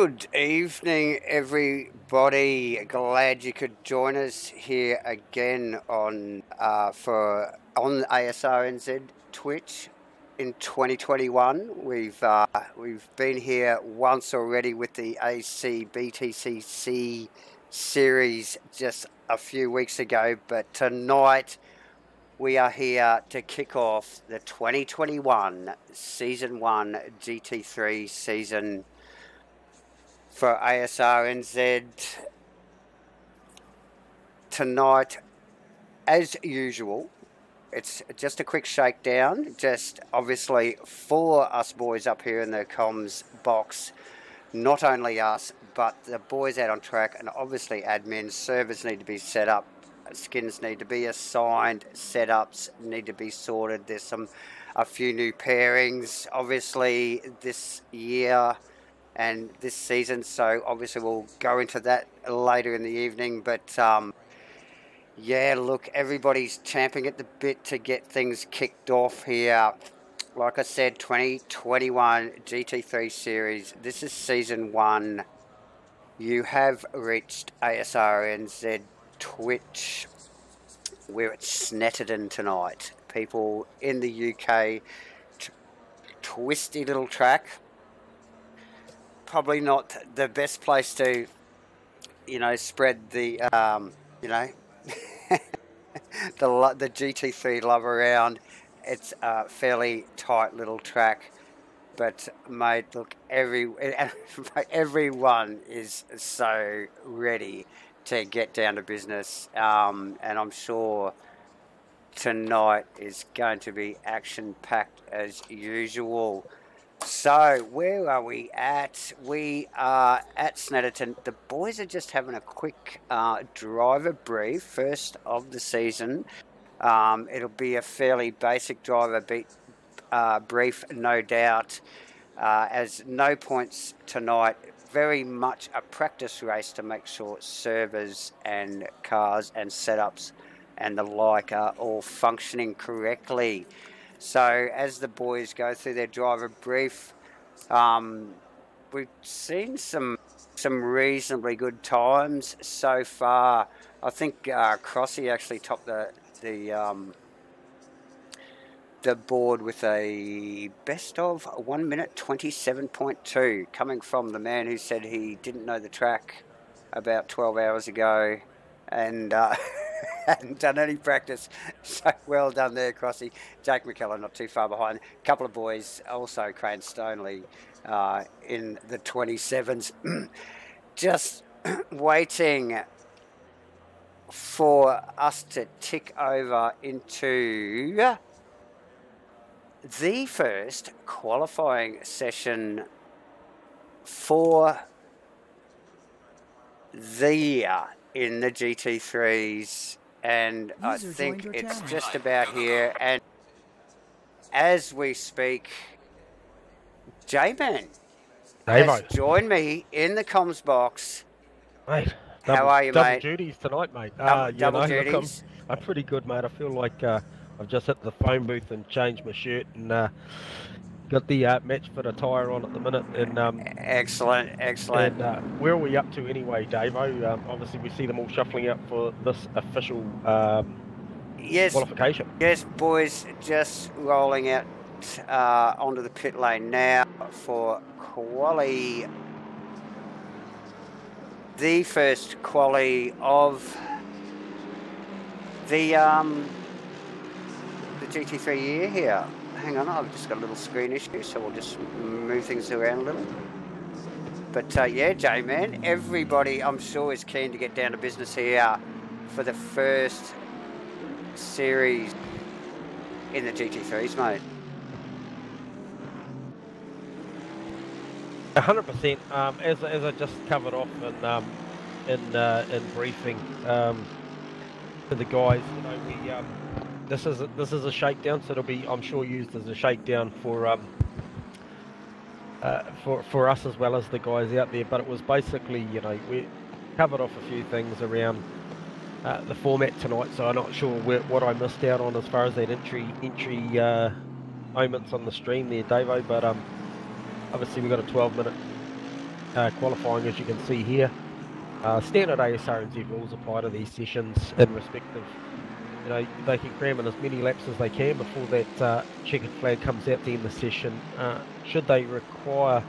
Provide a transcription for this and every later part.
Good evening, everybody. Glad you could join us here again on uh, for on ASRNZ Twitch in 2021. We've uh, we've been here once already with the AC BTCC series just a few weeks ago, but tonight we are here to kick off the 2021 Season 1 GT3 season for ASRNZ tonight, as usual. It's just a quick shakedown, just obviously for us boys up here in the comms box. Not only us, but the boys out on track, and obviously admin servers need to be set up, skins need to be assigned, setups need to be sorted. There's some a few new pairings, obviously this year and this season. So obviously we'll go into that later in the evening. But um, yeah, look, everybody's champing at the bit to get things kicked off here. Like I said, 2021 GT3 series. This is season one. You have reached ASRNZ Twitch. We're at Snetterton tonight. People in the UK, twisty little track probably not the best place to, you know, spread the, um, you know, the the GT3 love around. It's a fairly tight little track, but mate, look, every everyone is so ready to get down to business, um, and I'm sure tonight is going to be action packed as usual. So, where are we at? We are at Snetterton. The boys are just having a quick uh, driver brief, first of the season. Um, it'll be a fairly basic driver uh, brief, no doubt, uh, as no points tonight. Very much a practice race to make sure servers and cars and setups and the like are all functioning correctly. So as the boys go through their driver brief, um, we've seen some some reasonably good times so far. I think uh, Crossy actually topped the the um, the board with a best of one minute twenty seven point two, coming from the man who said he didn't know the track about twelve hours ago, and. Uh, hadn't done any practice. So well done there, Crossy. Jake McKellar not too far behind. A couple of boys, also Crane Stoneley uh, in the 27s. Just waiting for us to tick over into the first qualifying session for the in the GT3s and User I think it's channel. just about here. And as we speak, J-Man has joined me in the comms box. Mate, how double, are you, double mate? Double duties tonight, mate. Double, uh, double know, duties. Look, I'm, I'm, pretty good, mate. I feel like uh, I've just hit the phone booth and changed my shirt and uh, got the uh, match fit attire on at the minute. And um, excellent, excellent. And, uh, where are we up to anyway, Dave? Um, obviously, we see them all shuffling out for this official um, yes, qualification. Yes, boys, just rolling out uh, onto the pit lane now for quali. The first quali of the um, the GT3 year here hang on, I've just got a little screen issue, so we'll just move things around a little. But uh, yeah, J-Man, everybody I'm sure is keen to get down to business here for the first series in the GT3s, mate. 100%. Um, as, as I just covered off in um, in uh, in briefing um, to the guys, you know, we um, this is a, this is a shakedown, so it'll be I'm sure used as a shakedown for um, uh, for for us as well as the guys out there. But it was basically you know we covered off a few things around uh, the format tonight, so I'm not sure where, what I missed out on as far as that entry entry uh, moments on the stream there, Davo. But um, obviously we've got a 12 minute uh, qualifying, as you can see here. Uh, standard ASRNZ rules apply to these sessions in respect of, you know, they can cram in as many laps as they can before that uh, checkered flag comes out to end of the session. Uh, should they require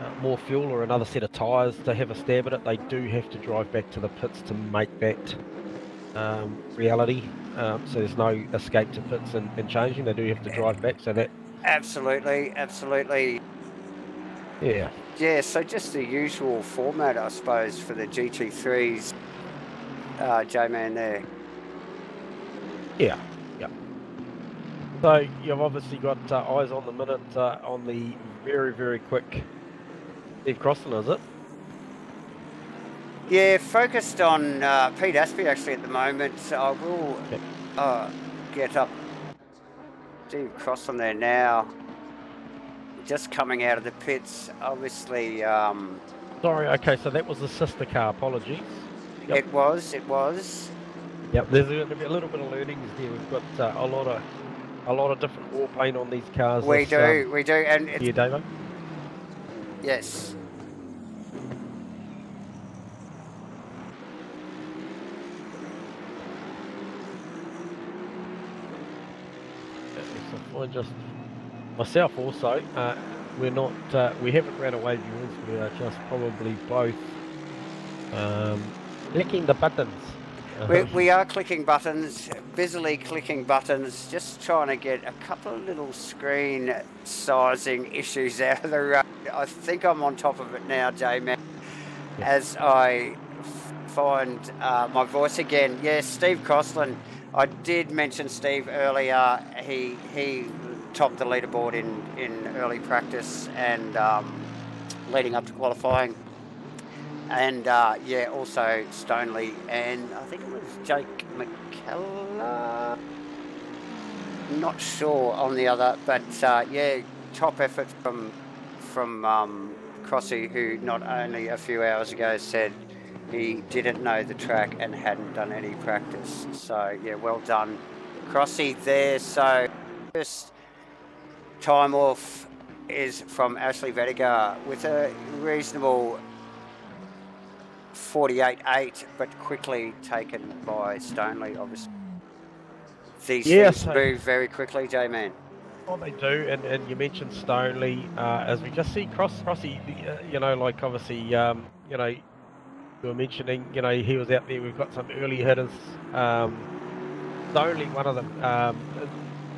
uh, more fuel or another set of tyres to have a stab at it, they do have to drive back to the pits to make that um, reality. Um, so there's no escape to pits and, and changing. They do have to drive back. So that Absolutely, absolutely. yeah, Yeah, so just the usual format, I suppose, for the GT3s, uh, J-Man there. Yeah, yeah. So you've obviously got uh, eyes on the minute uh, on the very, very quick Steve Crossan, is it? Yeah, focused on uh, Pete Aspie actually at the moment. I will Yep. uh, get up Steve Cross on there now. Just coming out of the pits, obviously. Um, Sorry, okay, so that was the sister car, apologies. Yep. It was, it was. Yep, there's going to be a little bit of learnings there. We've got uh, a lot of a lot of different war paint on these cars. We this, do, um, we do, and here, Davo. yes. I just myself also, uh, we're not uh, we haven't ran away viewers. We are just probably both um, clicking the buttons. We, we are clicking buttons, busily clicking buttons, just trying to get a couple of little screen sizing issues out of the road. I think I'm on top of it now, J-Man, as I find uh, my voice again. Yes, Steve Crossland. I did mention Steve earlier. He he topped the leaderboard in, in early practice and um, leading up to qualifying and uh, yeah, also Stonely, and I think it was Jake McKellar. Not sure on the other, but uh, yeah, top effort from from um, Crossy, who not only a few hours ago said he didn't know the track and hadn't done any practice. So yeah, well done, Crossy there. So first time off is from Ashley Vedigar with a reasonable 48-8, but quickly taken by Stonely, obviously. These things move very quickly, J-Man. Well, they do, and, and you mentioned Stonely, uh, as we just see Cross Crossy, uh, you know, like obviously, um, you know, you were mentioning, you know, he was out there. We've got some early hitters. Um, Stonely, one of them, um,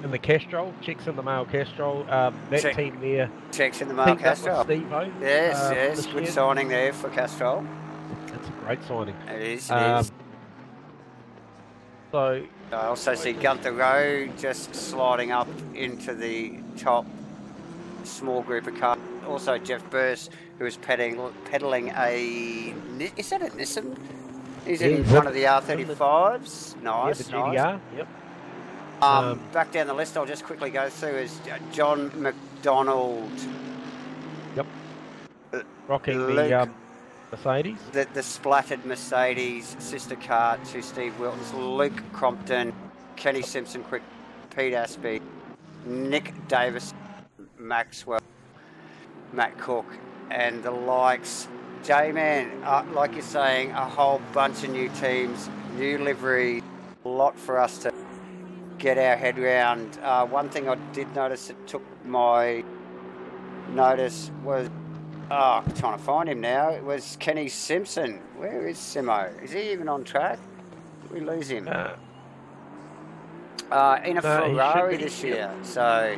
in the Castrol, checks in the male Castrol. Um, that Check. team there, Checks in the male Castrol. up with Castrol. Steve-O. Yes, uh, yes, good year. signing there for Castrol. Great signing. It is, it Um, is. so I also see Gunther Rowe just sliding up into the top small group of cars. Also Jeff Burst, who is pedaling, pedaling a... Is that a Nissan? He's Yeah, in one of the R35s. yeah, Nice, the nice. Yep. Um, Um, back down the list, I'll just quickly go through is uh, John McDonald, Yep. Rocking Luke. the um, Mercedes. the, the splattered Mercedes sister car to Steve Wilton's, Luke Crompton, Kenny Simpson, quick, Pete Aspie, Nick Davis, Maxwell, Matt Cook, and the likes. J-Man, uh, like you're saying, a whole bunch of new teams, new livery, a lot for us to get our head round. Uh, one thing I did notice that took my notice was, oh, I'm trying to find him now. It was Kenny Simpson. Where is Simo? Is he even on track? Did we lose him? Uh, Uh, in a no, Ferrari this year. So.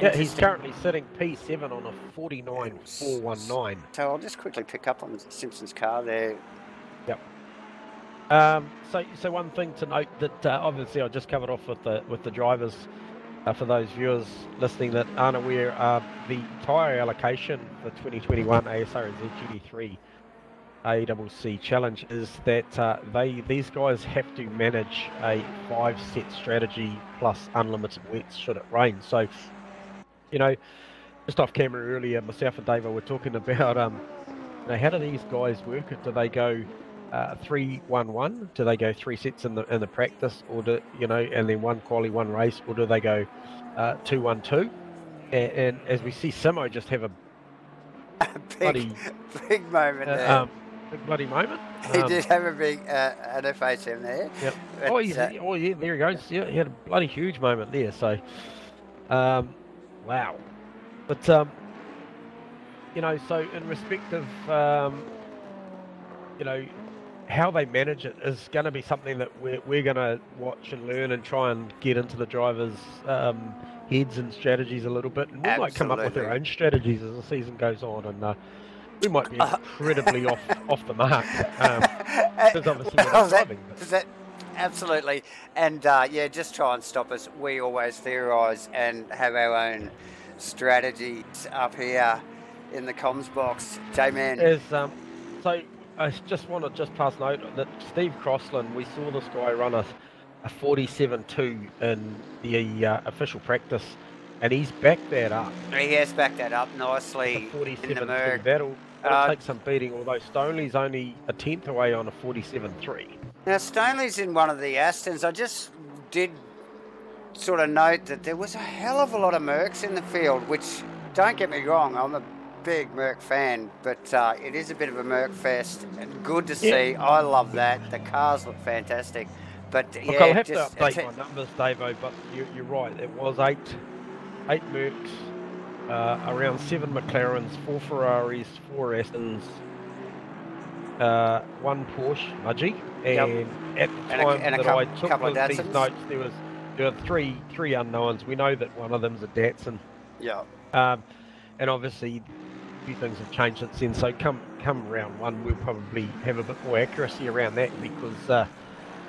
yeah, he's currently sitting P7 on a 49419. So I'll just quickly pick up on Simpson's car there. Um, so, so one thing to note that uh, obviously I just covered off with the with the drivers. Uh, for those viewers listening that aren't aware, uh, the tyre allocation for 2021 ASRNZ GT3 ACC Challenge is that uh, they these guys have to manage a five set strategy plus unlimited wets should it rain. So, you know, just off camera earlier, myself and Dave were talking about um, you know, how do these guys work? Do they go uh, three one one? Do they go three sets in the in the practice, or do you know, and then one quali, one race, or do they go uh, two one two? And, and as we see Simo just have a a big, bloody, big moment uh, there. um, big bloody moment. he Um, did have a big uh, an FHM there. Yep. But, Oh, he's, uh, oh, yeah, there he goes. Yeah, he had a bloody huge moment there. So, um, wow. But um, you know, so in respect of um, you know how they manage it is going to be something that we're we're going to watch and learn and try and get into the drivers' um, heads and strategies a little bit, and we might come up with our own strategies as the season goes on, and uh, we might be incredibly off off the mark. Um, obviously Well, not that- driving. that- absolutely, and uh, yeah, just try and stop us. We always theorise and have our own strategies up here in the comms box. J man, is um, so I just want to just pass note that Steve Crossland, we saw this guy run a, a 47-2 in the uh, official practice, and he's backed that up. he has backed that up nicely in the 47-2. Merc. That'll, that'll Uh, take some beating, although Stoney's only a tenth away on a 47-3. Now, Stoney's in one of the Astons. I just did sort of note that there was a hell of a lot of Mercs in the field, which, don't get me wrong, I'm a big Merc fan, but uh, it is a bit of a Merc fest. Good to Yeah. see. I love that. The cars look fantastic. But Look, yeah, I'll have just, to update my numbers, Davo, but you, you're right. It was eight, eight Mercs, uh, around seven McLarens, four Ferraris, four Astons, uh, one Porsche, Mudgy, Yep. and at the And a- time a that I took couple of these notes, there was there were three three unknowns. We know that one of them's a Datsun, yeah. um, and obviously few things have changed since then. So come come round one, we'll probably have a bit more accuracy around that because uh,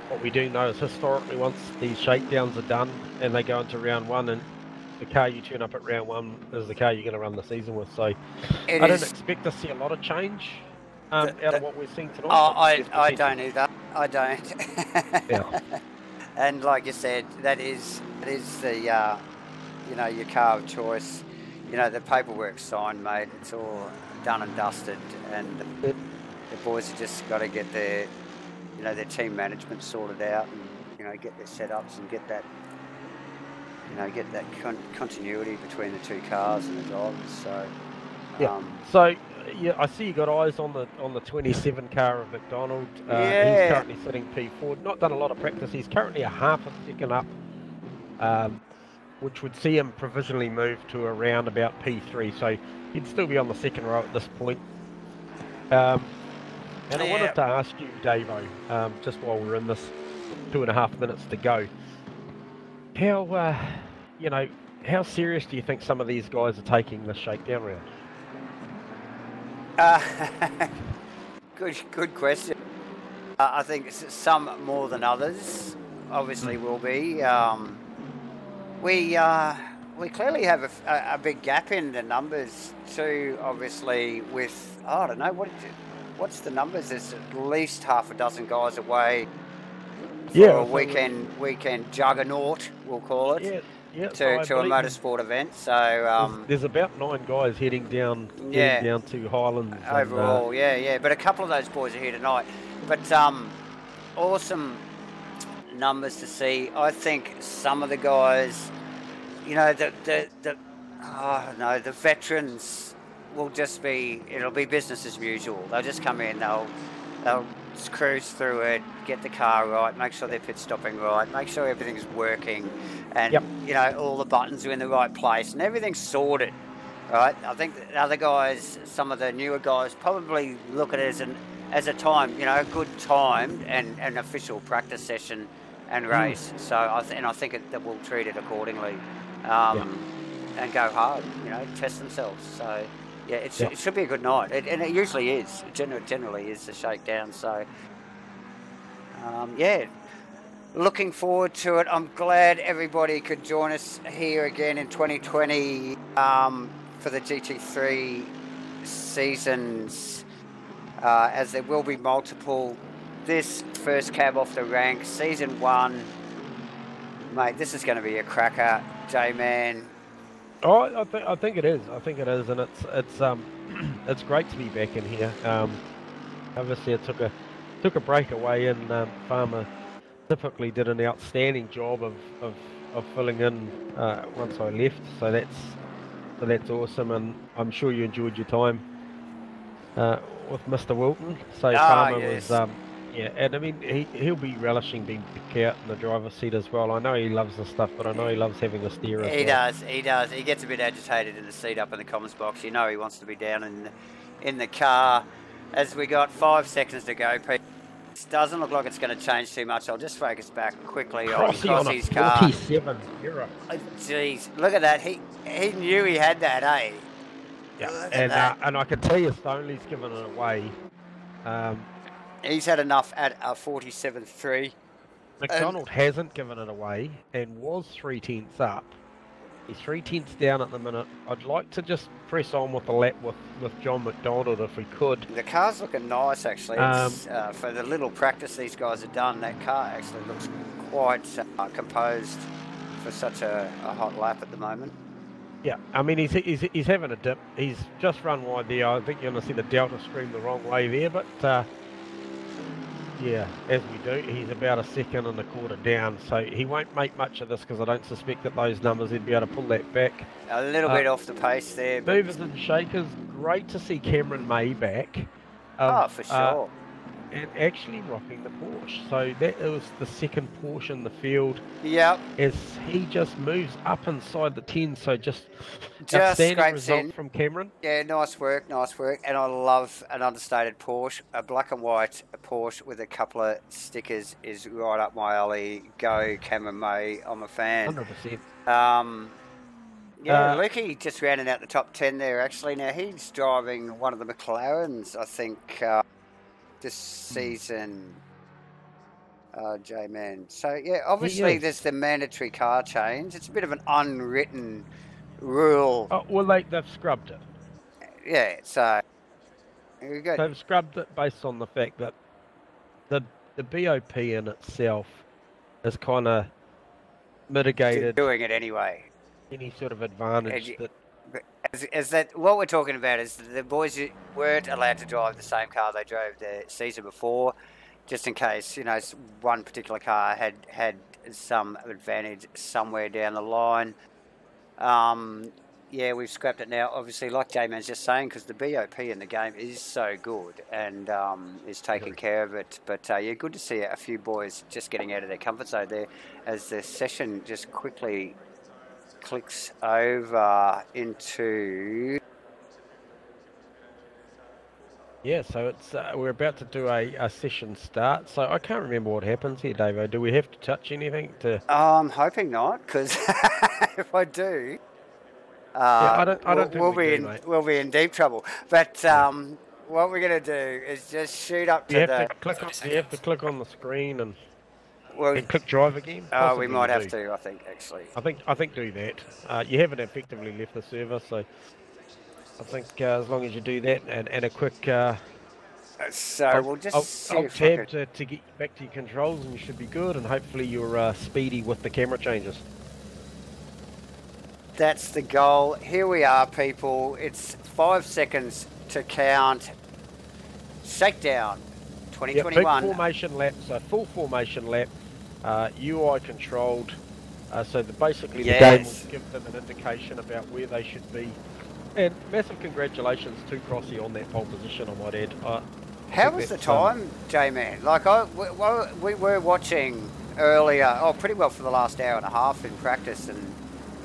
what we do know is historically once these shakedowns are done and they go into round one and the car you turn up at round one is the car you're going to run the season with. So It I don't expect to see a lot of change um, The- out of what we're seeing tonight. Oh, I, I don't either. I don't. Yeah. and like you said, that is that is the uh, you know your car of choice. You know the paperwork's signed, mate. It's all done and dusted, and the boys have just got to get their you know their team management sorted out, and you know get their setups and get that you know get that con- continuity between the two cars and the drivers. So Yeah. um, So yeah, I see you got eyes on the on the 27 car of McDonald. Uh, Yeah. He's currently sitting P4. Not done a lot of practice. He's currently a half a second up, um, which would see him provisionally move to around about P3. So he'd still be on the second row at this point. Um, and I wanted to ask you, Davo, um, just while we're in this two and a half minutes to go, how uh, you know how serious do you think some of these guys are taking the shakedown round? Uh, good, good question. Uh, I think some more than others, obviously, will be. Um, we uh, we clearly have a big gap in the numbers too. Obviously, with oh, I don't know what what's the numbers. There's at least half a dozen guys away for Yeah, a weekend weekend juggernaut, we'll call it, Yeah, yeah. to, to a motorsport event. So there's- um, there's about nine guys heading down, heading Yeah. down to Highlands. and, uh, overall, yeah, yeah. But a couple of those boys are here tonight. But um, awesome numbers to see. I think some of the guys, you know, the the, the oh no, the veterans will just be. It'll be business as usual. They'll just come in. They'll they'll cruise through it, get the car right, make sure they're pit stopping right, make sure everything's working, and Yep. you know all the buttons are in the right place and everything's sorted. Right, I think the other guys, some of the newer guys, probably look at it as an as a time, you know, a good time and an official practice session and race. So I th- and I think it, that we'll treat it accordingly, um, and go hard. You know, test themselves. So yeah, it, sh- Yeah. it should be a good night, it, and it usually is. It gener- generally is the shakedown. So um, yeah. Looking forward to it. I'm glad everybody could join us here again in 2020 um, for the GT3 seasons, uh, as there will be multiple. This first cab off the rank, season one, mate. This is going to be a cracker, J man. Oh, I, th- I think it is. I think it is, and it's it's um it's great to be back in here. Um, obviously, I took a took a break away, and um, Farmer typically did an outstanding job of, of, of filling in uh, once I left. So that's so that's awesome, and I'm sure you enjoyed your time uh, with Mr. Wilton. So Ah, Farmer yes. was, um, yeah, and I mean he he'll be relishing being back out in the driver's seat as well. I know he loves the stuff, but I know he loves having a steer as He well. does. He does. He gets a bit agitated in the seat up in the comms box. You know he wants to be down in in the car. As we got five seconds to go, Pete. This doesn't look like it's going to change too much. I'll just focus back quickly on Crossy on Crossy's car. 47 Euro. Oh, Jeez, look at that. He he knew he had that, eh? Yeah, Look and uh, and I can tell you Stoney's given it away. Um, He's had enough at a 47.3. McDonald hasn't given it away and was three tenths up. He's three tenths down at the minute. I'd like to just press on with the lap with, with John McDonald if we could. The car's looking nice, actually. Um, It's, uh, for the little practice these guys have done, that car actually looks quite uh, composed for such a, a hot lap at the moment. Yeah, I mean he's, he's he's having a dip. He's just run wide there. I think you're going to see the delta scream the wrong way there, but uh, yeah, as we do, he's about a second and a quarter down. So he won't make much of this because I don't suspect that those numbers he'd be able to pull that back. A little Uh, bit off the pace there, but Movers and shakers, great to see Cameron May back. Um, oh, for uh, sure. And actually rocking the Porsche. So that was the second Porsche in the field yep, as he just moves up inside the 10. So just, Just outstanding result in. from Cameron. yeah, nice work, nice work. And I love an understated Porsche. A black and white Porsche with a couple of stickers is right up my alley. Go Cameron May, I'm a fan. 100%. Um, yeah, Uh, Lukey just rounding out the top 10 there, actually. Now, he's driving one of the McLarens, I think, uh, this season. Uh, J Man. So, yeah, obviously, is. there's the mandatory car change. It's a bit of an unwritten rule. Oh, well, they, they've scrubbed it. Yeah, so. Here we go. They've scrubbed it based on the fact that the the BOP in itself has kind of mitigated Doing it anyway. any sort of advantage you- that Is, is that what we're talking about? Is the boys weren't allowed to drive the same car they drove the season before, just in case you know one particular car had had some advantage somewhere down the line. Um, yeah, we've scrapped it now. Obviously, like J-Man's just saying, because the BOP in the game is so good and um, is taking care of it. But uh, yeah, good to see a few boys just getting out of their comfort zone there as the session just quickly clicks over into Yeah, so it's uh, we're about to do a, a session start. So I can't remember what happens here, Davo. Do we have to touch anything to? Oh, I'm hoping not, because if I do, uh, I don't- I don't we'll, we'll we be do, in mate. we'll be in deep trouble. But um, what we're gonna do is just shoot up You to have the. to click on. You have to click on the screen and, well, and click drive again. oh, Possibly we might have do. to. I think actually. I think I think do that. Uh, you haven't effectively left the server, so I think uh, as long as you do that and, and a quick uh, So I'll, we'll just I'll, see I'll tab to, to get back to your controls and you should be good and hopefully you're uh, speedy with the camera changes. That's the goal. Here we are, people. It's five seconds to count. Shakedown, Yeah, big 2021. formation lap, so full formation lap, uh, UI controlled. Uh, so the, basically the game will give them an indication about where they should be. And massive congratulations to Crossy on that pole position, I might add. Uh, How was the um, time, J-Man? Like, I, we, we- we were watching earlier, oh, pretty well for the last hour and a half in practice, and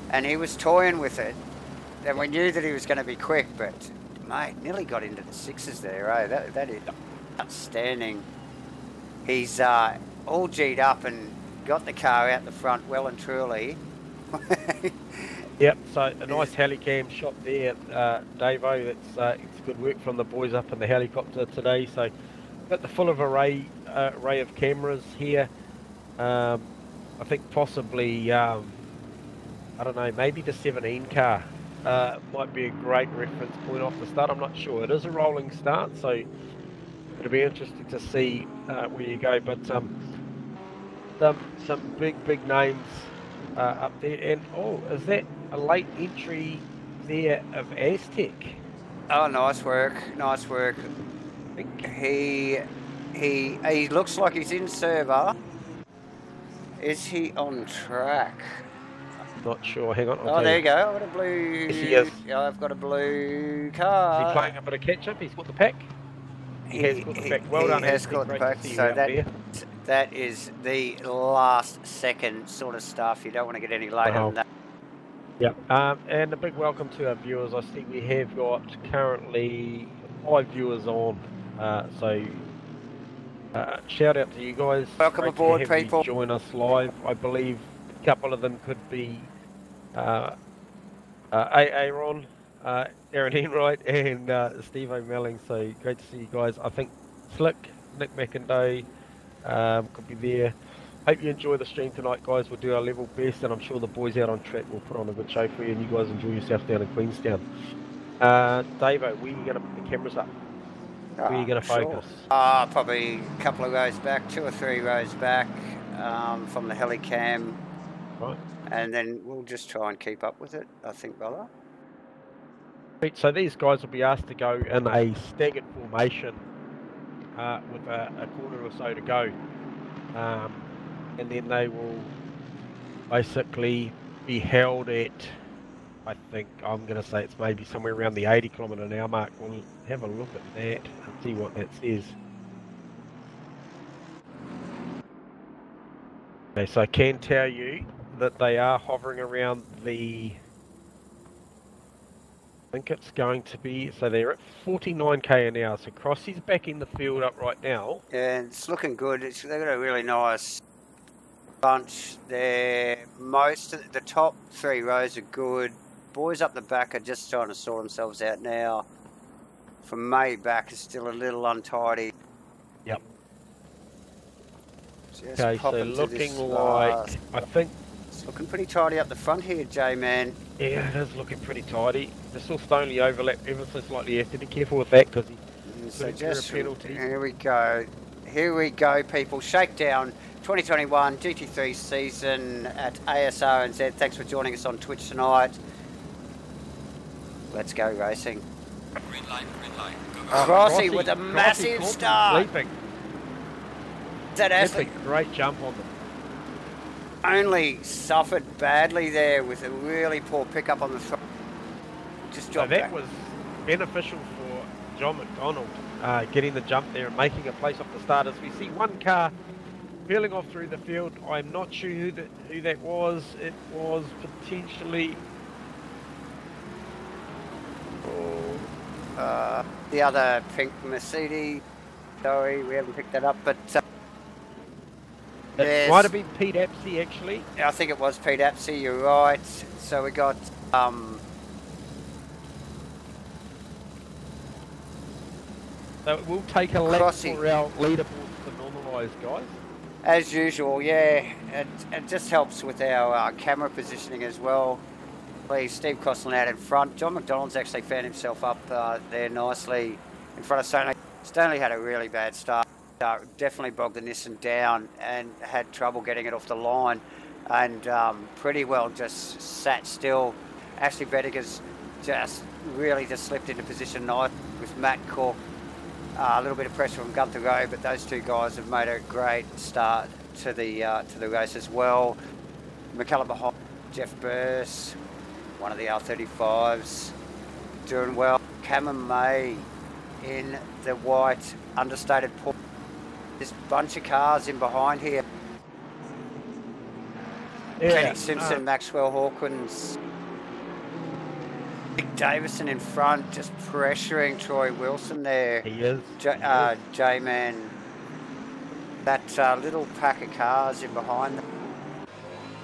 and he was toying with it, and we knew that he was going to be quick, but mate, nearly got into the sixes there, eh? That that is outstanding. He's uh, all G'd up and got the car out the front well and truly. Yep, so a nice helicam shot there, uh, Davo. That's uh, it's good work from the boys up in the helicopter today. So, got the full of array uh, array of cameras here. Um, I think possibly, um, I don't know, maybe the 17 car uh, might be a great reference point off the start. I'm not sure. It is a rolling start, so it'll be interesting to see uh, where you go. But um, some some big big names uh, up there. And oh, is that a late entry there of Aztec? Oh, nice work, nice work. He he he looks like he's in server. Is he on track? Not sure. Hang on. I'll Oh, there you go. I've got a blue. Yes, he is. Yeah, I've got a blue car. Is he playing a bit of catch up? He's got the pack. He, has got the pack. Well he done. has Anthony. caught the pack. So that. That is the last second sort of stuff. You don't want to get any later Wow. than that. Yep. Um, and a big welcome to our viewers. I see we have got currently five viewers on. Uh, so uh, shout out to you guys. Welcome Great to aboard, people. Join us live. I believe a couple of them could be uh, uh, Aaron, uh, Aaron Enright, and uh, Steve O'Melling. So great to see you guys. I think Slick, Nick McIndoe um, could be there. Hope you enjoy the stream tonight, guys. We'll do our level best, and I'm sure the boys out on track will put on a good show for you, and you guys enjoy yourself down in Queenstown. Uh, Davo, where are you going to put the cameras up? Where are you Ah, going to focus? Uh, probably a couple of rows back, two or three rows back um, from the helicam. Right. And then we'll just try and keep up with it, I think, brother. So these guys will be asked to go in a staggered formation uh, with a, a quarter or so to go, um, and then they will basically be held at. I think I'm going to say it's maybe somewhere around the 80 kilometre an hour mark. We'll have a look at that and see what that says. Okay, so I can tell you that they are hovering around the think it's going to be so they're at 49k an hour. So Crossy's back in the field up right now. Yeah, it's looking good. It's, they've got a really nice bunch there. Most of the, top three rows are good. Boys up the back are just trying to sort themselves out now. From May back is still a little untidy. Yep. Just Okay, so popping to this looking last- like I think It's looking pretty tidy up the front here, J man. yeah, it is looking pretty tidy. The still Stonely overlap ever so slightly. You to be careful with that because he mm, And So Could incur a just penalty. here we go. Here we go, people. Shakedown 2021 GT3 season at ASRNZ. Thanks for joining us on Twitch tonight. Let's go racing. Green light, green light. Go, go. Oh, Crossy with a Crossy massive caught them start. Sleeping. That That's a great jump on them. Only suffered badly there with a really poor pickup on the front. Just So that back. was beneficial for John McDonald uh, getting the jump there and making a place off the start. As we see one car peeling off through the field, I'm not sure who that, who that was. It was potentially. Uh, the other pink Mercedes. Sorry, we haven't picked that up, but uh, It Yes. might have been Pete Apsey actually. I think it was Pete Apsey, you're right. So we got um, So it will take a lap for our leaderboards to normalise, guys. As usual, yeah, it, it just helps with our uh, camera positioning as well. Please, Steve Crossland out in front. John McDonald's actually found himself up uh, there nicely in front of Stanley. Stanley had a really bad start. Uh, definitely bogged the Nissan down and had trouble getting it off the line and um, pretty well just sat still. Ashley Bettiger's just really just slipped into position nice with Matt Cook. Uh, a little bit of pressure from Gunther Rowe, but those two guys have made a great start to the uh, to the race as well. McCullough behind Jeff Burse, one of the R35s, doing well. Cameron May in the white understated Porsche. This bunch of cars in behind here. Kenny Simpson, uh, Maxwell Hawkins, Nick Davison in front, just pressuring Troy Wilson there. he is. J, uh, J-Man, that uh, little pack of cars in behind them.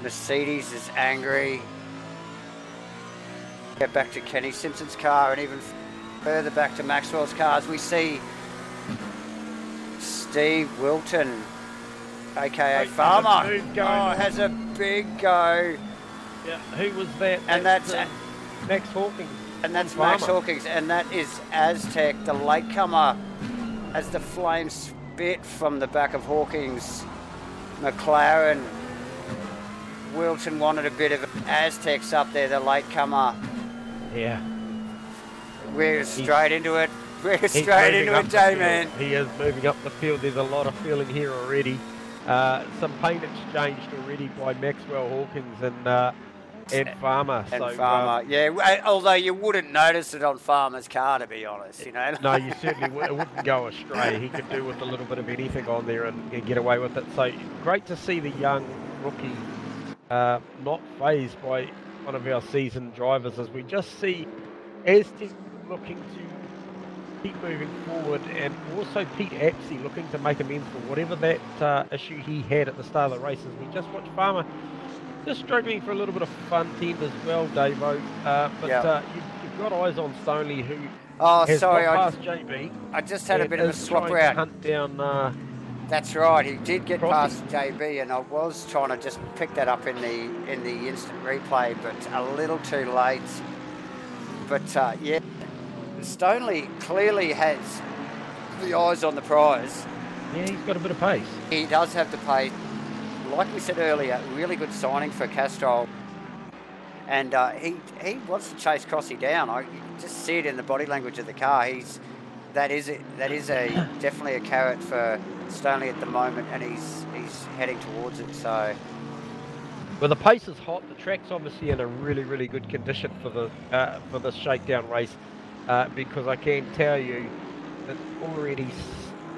Mercedes is angry. Get back to Kenny Simpson's car and even further back to Maxwell's cars. We see Steve Wilton, aka Right, Farmer, there's a move going oh, has a big go. Yeah, who was that? And that's- uh, Max Hawkins. And that's Farmer. Max Hawkins, and that is Aztec, the latecomer, as the flames spit from the back of Hawkins. McLaren, Wilton wanted a bit of. Aztecs up there, the latecomer. Yeah. We're straight into it. We're He's straight into up it, the J-Man. He is moving up the field. There's a lot of feeling here already. Uh, some paint exchanged already by Maxwell Hawkins, and uh, and Farmer. and so, um, Farmer. yeah, uh, although you wouldn't notice it on Farmer's car, to be honest. You know. no, you certainly w- it wouldn't go astray. He could do with a little bit of anything on there and, and get away with it. So great to see the young rookie uh, not phased by one of our seasoned drivers as we just see Aztec looking to keep moving forward and also Pete Apsey looking to make amends for whatever that uh, issue he had at the start of the races. We just watched Farmer just struggling for a little bit of front end as well, Davo. Uh, but Yeah. uh, you've, you've got eyes on Stoney who Oh, has sorry, got I past JB. I just had a bit of a swap out. hunt down. Uh, That's right. He did get Crossy. past JB, and I was trying to just pick that up in the in the instant replay, but a little too late. But uh, yeah, Stonely clearly has the eyes on the prize. yeah, he's got a bit of pace. He does have the pace. like we said earlier, really good signing for Castrol. And uh, he he wants to chase Crossy down. I just see it in the body language of the car. He's that is a, that is a definitely a carrot for Stonely at the moment, and he's he's heading towards it. So Well, the pace is hot. The track's obviously in a really, really good condition for the uh, for this shakedown race, uh, because I can tell you that already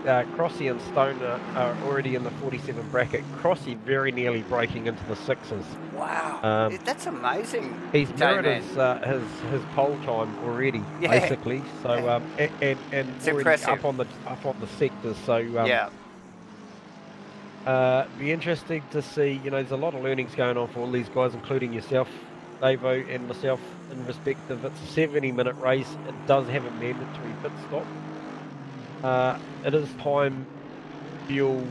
uh, Crossy and Stoner are already in the 47 bracket. Crossy very nearly breaking into the sixes. wow, Um, that's amazing. He's mirrored his, uh, his his pole time already, Yeah. basically. So um, and and, and It's already impressive. up on the up on the sectors. So um, yeah, Uh, be interesting to see. You know, there's a lot of learnings going on for all these guys, including yourself, Davo, and myself. In respect of it's a 70-minute race, it does have a mandatory pit stop. Uh, it is time fuel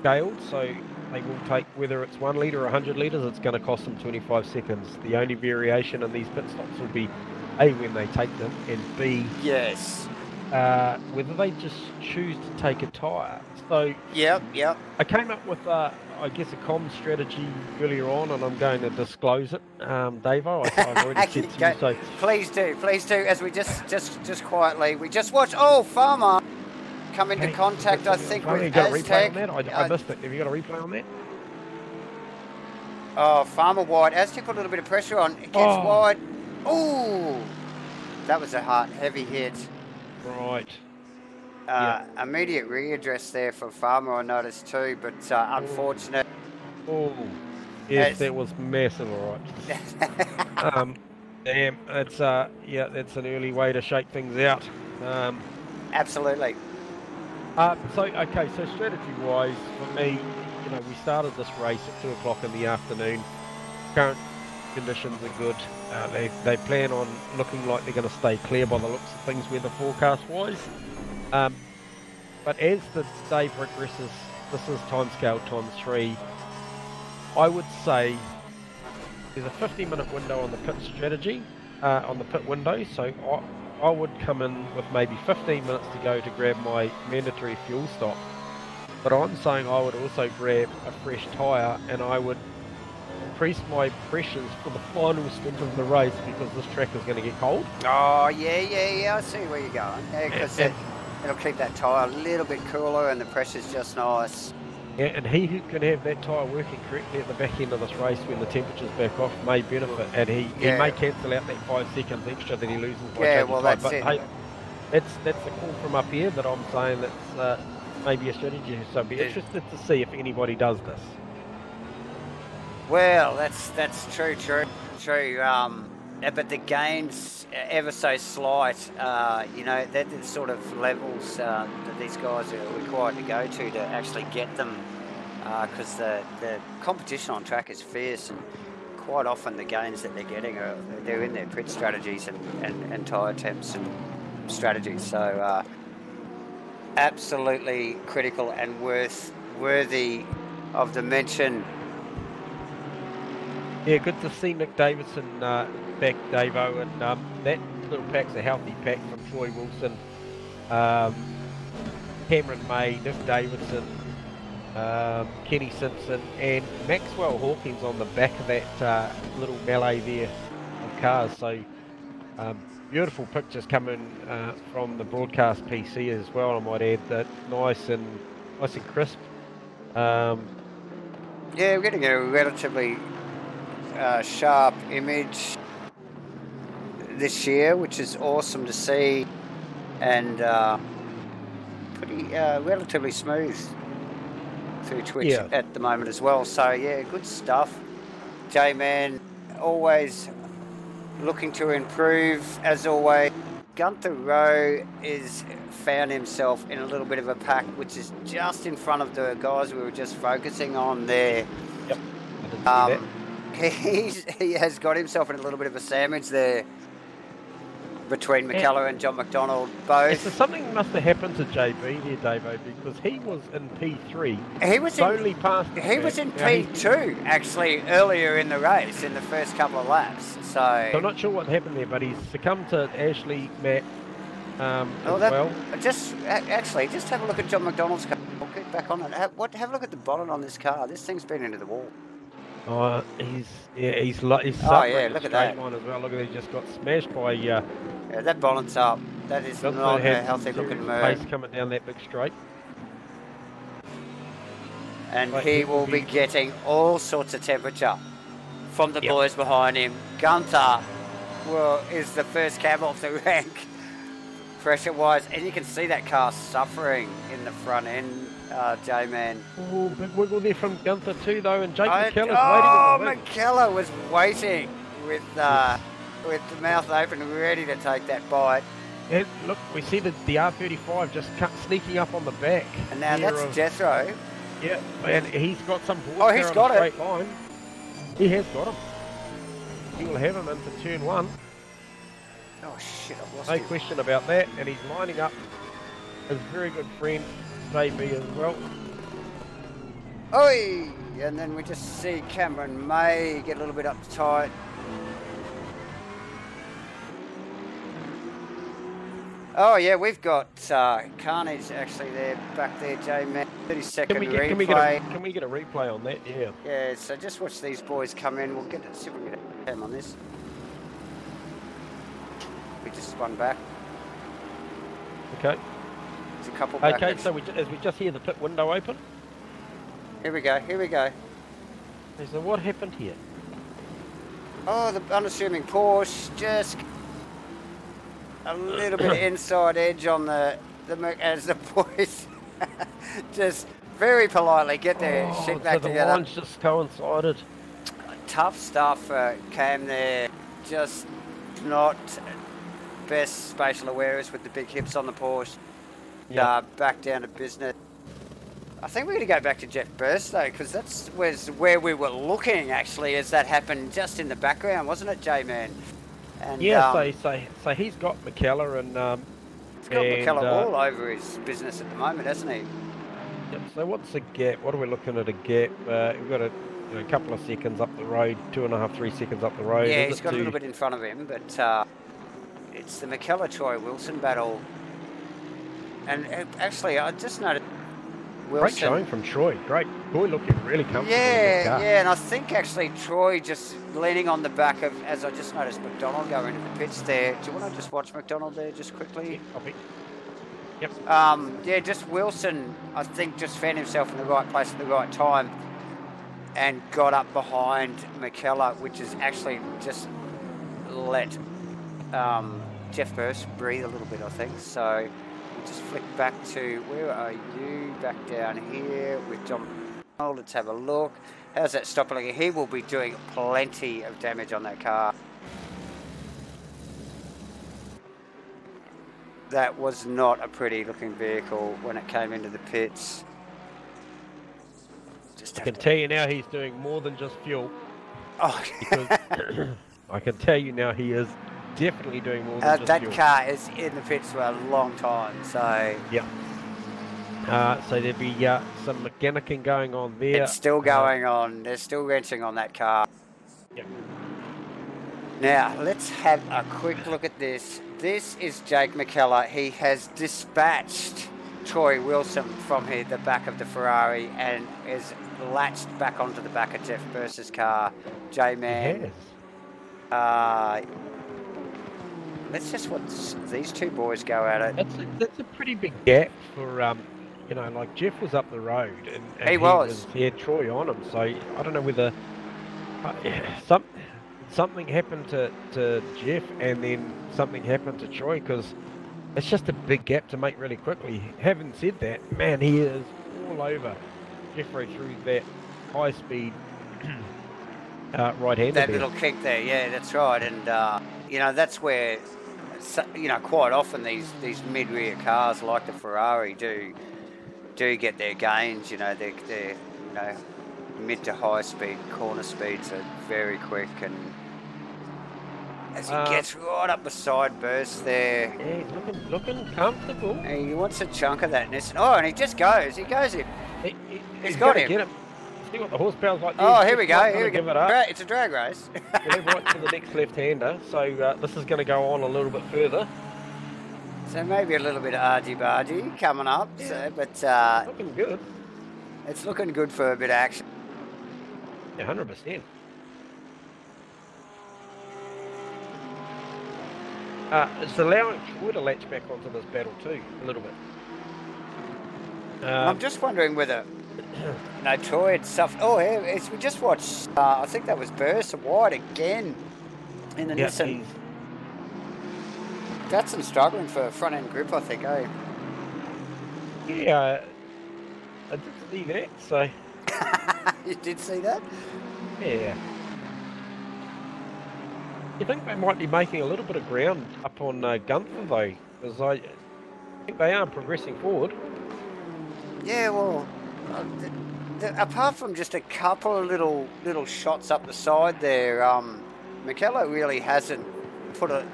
scaled, so they will take whether it's one litre or 100 litres. It's going to cost them 25 seconds. The only variation in these pit stops will be a when they take them, and b yes, uh, whether they just choose to take a tyre. So yeah, yep. I came up with, uh, I guess, a comm strategy earlier on, and I'm going to disclose it, um, Davo. I, I've already said to Go- you. So, Please do, please do. As we just, just, just quietly, we just watch. Oh, Farmer come into contact. I think Tony, you with got a replay on that? I, I Uh, missed it. Have you got a replay on that? Oh, Farmer wide. Aztec put a little bit of pressure on. It gets Oh. wide. Ooh, that was a hard, heavy hit. Right. Uh, Immediate readdress there for Farmer, I noticed too, but uh, unfortunate. Oh, yes, that was massive. All right. um, damn, it's uh, yeah, that's an early way to shake things out. Um, Absolutely. Uh, so okay, so strategy-wise, for me, you know, we started this race at two o'clock in the afternoon. Current conditions are good. Uh, they they plan on looking like they're going to stay clear by the looks of things, weather forecast-wise. Um, but as the day progresses, this is timescale times three. I would say there's a 50-minute window on the pit strategy, uh, on the pit window. So I, I would come in with maybe 15 minutes to go to grab my mandatory fuel stop. But I'm saying I would also grab a fresh tyre and I would increase my pressures for the final stint of the race because this track is going to get cold. Oh, yeah, yeah, yeah. I see where you're going. Yeah, because it, it'll keep that tyre a little bit cooler and the pressure's just nice. Yeah, and he who can have that tyre working correctly at the back end of this race when the temperatures back off may benefit, and he, he may cancel out that five seconds extra that he loses by Yeah, well, that's but it. hey, that's that's the call from up here that I'm saying that's uh, maybe a strategy. So I'd be Yeah. interested to see if anybody does this. Well, that's that's true, true, true. Um, but the gains are ever so slight. Uh, you know, they're the sort of levels uh, that these guys are required to go to to actually get them, because the the competition on track is fierce, and quite often the gains that they're getting are they're in their pit strategies and and, and tyre temps and strategies. So. Uh, Absolutely critical and worth worthy of the mention. Yeah, good to see Nick Davidson uh, back, Davo, and um, that little pack's a healthy pack from Troy Wilson, um, Cameron May, Nick Davidson, um, Kenny Simpson, and Maxwell Hawkins on the back of that uh, little melee there of cars. So um, beautiful pictures coming uh, from the broadcast PC as well. I might add that nice and nice and crisp. Um, Yeah, we're getting a relatively uh, sharp image this year, which is awesome to see, and uh, pretty uh, relatively smooth through Twitch Yeah. at the moment as well. So yeah, good stuff. J Man always looking to improve as always. Gunther Rowe is found himself in a little bit of a pack, which is just in front of the guys we were just focusing on there. See Um, he's, he has got himself in a little bit of a sandwich there between. McKellar and John McDonald both. there something must have happened to JB here, Davo, because he was in P3. He was in, Slowly past. he was in Now P2 actually earlier in the race in the first couple of laps. So, So I'm not sure what happened there, but he's succumbed to Ashley Matt um, as that- well. just actually just have a look at John McDonald's car. We'll get back on it. Have, what, have a look at the bonnet on this car. This thing's been into the wall. Oh, he's yeah, he's lo- he's Oh, yeah, look at that. line as well. Look at he just got smashed by uh, Yeah, that bonnet's up. That is not a healthy looking move. pace coming down that big straight. and Like, he will be- getting all sorts of temperature from the Yep. boys behind him. Gunther well, is the first cab off the rank, pressure wise, and you can see that car suffering in the front end, uh, J Man. Oh, big wiggle there from Gunther too, though, and Jake I- McKellar's oh, waiting wing. McKellar was waiting with uh, with the mouth open, ready to take that bite. Yeah, look, we see the, the R35 just cut, sneaking up on the back. And now that's of- Jeffro. Yeah, and he's got some force Oh, he's got it. straight line. He has got him. He will have him into turn one. Oh shit, I've lost No question about that. And he's lining up his very good friend JB as well. Oi! And then we just see Cameron May get a little bit uptight. Oh yeah, we've got uh, Carnage actually there, back there, J Man. 30 second Can we, get, replay. can, we get a, can we get a replay on that? Yeah. Yeah, so just watch these boys come in. We'll get it, see if we can get a time on this. We just one back. Okay. There's a couple. Okay, so we, as we just hear the pit window open. Here we go, here we go. So what happened here? Oh, the unassuming Porsche just a little bit of inside edge on the the as the boys just very politely get their Oh, shit so back the together. lines just coincided. Tough stuff uh, for Cam there. Just not best spatial awareness with the big hips on the Porsche. Yeah. Uh, back down to business. I think we're going to go back to Jeff Burst though, because that's was where we were looking actually, as that happened just in the background, wasn't it, J Man? Yeah, um, so, so so he's got McKellar and um, he's got and, McKellar uh, all over his business at the moment, hasn't he? Yep, so what's the gap? What are we looking at a gap? Uh, we've got a you know, couple of seconds up the road, two and a half, three seconds up the road. yeah, he's got a little bit in front of him, but uh, it's the McKellar Troy Wilson battle. And uh, actually, I just noticed Great showing from Troy. Great boy, looking really comfortable. Yeah, yeah, and I think actually Troy just leaning on the back of, as I just noticed McDonald go into the pits there. Do you want to just watch McDonald there just quickly? Copy. Um, yeah, just Wilson, I think, just found himself in the right place at the right time and got up behind McKellar, which is actually just let um, Jeff Burst breathe a little bit, I think. So just flick back to where are you? Back down here with John. McDonald. Let's have a look. How's that stopping? He will be doing plenty of damage on that car. That was not a pretty looking vehicle when it came into the pits. Just I can to- tell you now he's doing more than just fuel. Oh, Because I can tell you now he is definitely doing more than uh, that fuel. car is in the pits for a long time, so Yeah. Uh, so there'd be uh, some mechanicking going on there. it's still Uh, going on. They're still wrenching on that car. Yep. Now, let's have a quick look at this. This is Jake McKellar. He has dispatched Troy Wilson from here, the back of the Ferrari and is latched back onto the back of Jeff Burst's car. J he Man. has. Uh, let's just what these two boys go at it. That's a, that's a pretty big gap for um, you know, like Jeff was up the road and, and He was. he had Troy on him. So I don't know whether Uh, yeah, some, something happened to, to Jeff and then something happened to Troy because it's just a big gap to make really quickly. Having said that, man, he is all over Jeffrey through that high speed uh, right hander. That little kick there, yeah, that's right. And, uh, you know, that's where, so- you know, quite often these, these mid rear cars like the Ferrari do do get their gains. You know, they're, they're you know, mid to high speed corner speeds are very quick. And as he Uh, gets right up the side burst there, Yeah, he's looking, looking comfortable. he wants a chunk of that. Nissan. Oh, and he just goes. He goes in. He, he, He's got got him. get him. See what the horsepower's like. Oh, here we go. Here we go. Give it it's a drag race. Head right to the next left-hander. So uh, this is going to go on a little bit further. so maybe a little bit of argy bargy coming up. So, but uh, Looking good. it's looking good for a bit of action. Yeah, hundred percent. Uh, it's allowing Troy to latch back onto this battle too, a little bit. I'm Um, just wondering whether, know, Troy had suffered. Oh, yeah, it's, we just watched. Uh, I think that was Burst wide again in the yeah, Nissan. Datsun struggling for front end grip, I think. Eh? yeah, I did see that. So you did see that? yeah, you think they might be making a little bit of ground up on uh, Gunther though, because I think they are progressing forward. Yeah. Well, uh, th- th- apart from just a couple of little little shots up the side there, um, McKellar really hasn't put a,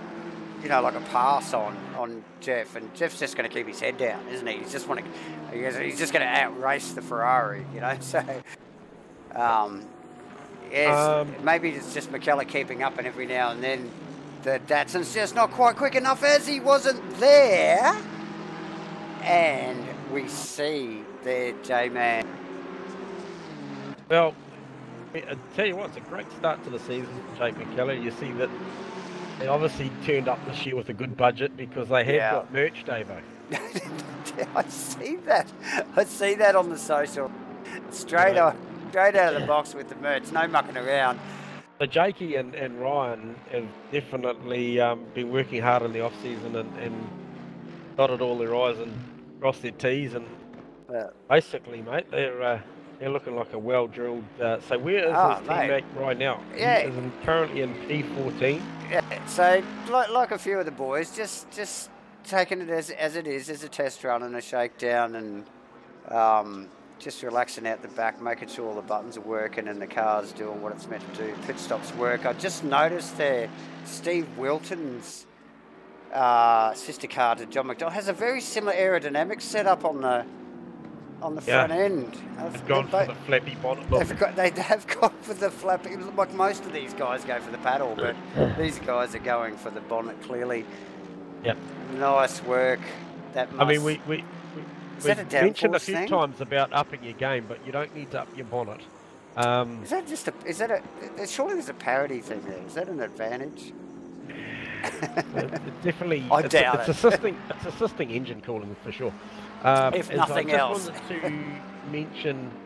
you know, like a pass on on Jeff, and Jeff's just going to keep his head down, isn't he? He's just want to, he's just going to outrace the Ferrari, you know. So, um, yes, Um, maybe it's just McKellar keeping up, and every now and then the Datsun's just not quite quick enough as he wasn't there, and we see there J-Man. Well, I tell you what, it's a great start to the season, Jake McKellar. You see that they obviously turned up this year with a good budget because they have Yeah. got merch, Davo. I see that. I see that on the social. Straight on, straight out of the box with the merch. No mucking around. So Jakey and, and Ryan have definitely um, been working hard in the off season and, and dotted all their I's and crossed their T's and Yeah. basically, mate, they're uh, they're looking like a well drilled. Uh, so where is Ah, his mate. teammate right now? Yeah. He is in- currently in P14. Yeah. So, like, like a few of the boys, just just taking it as as it is, as a test run and a shakedown, and um, just relaxing out the back, making sure all the buttons are working and the car's doing what it's meant to do. Pit stops work. I just noticed there, Steve Wilton's uh, sister car to John McDonald has a very similar aerodynamic setup on the on the Yeah. front end. They've gone for the flappy bonnet. They've got, they have gone for the flap. Like most of these guys go for the paddle, but these guys are going for the bonnet clearly. Yep. Nice work. That I mean, we, we, we Is that a we've mentioned a few thing? times about upping your game, but you don't need to up your bonnet. Um, Is that just a? Is that a? Surely there's a parody thing there. Is that an advantage? it- it definitely, I it's, doubt it's it. assisting, it's assisting engine cooling for sure. Um, If nothing I just else. wanted to mention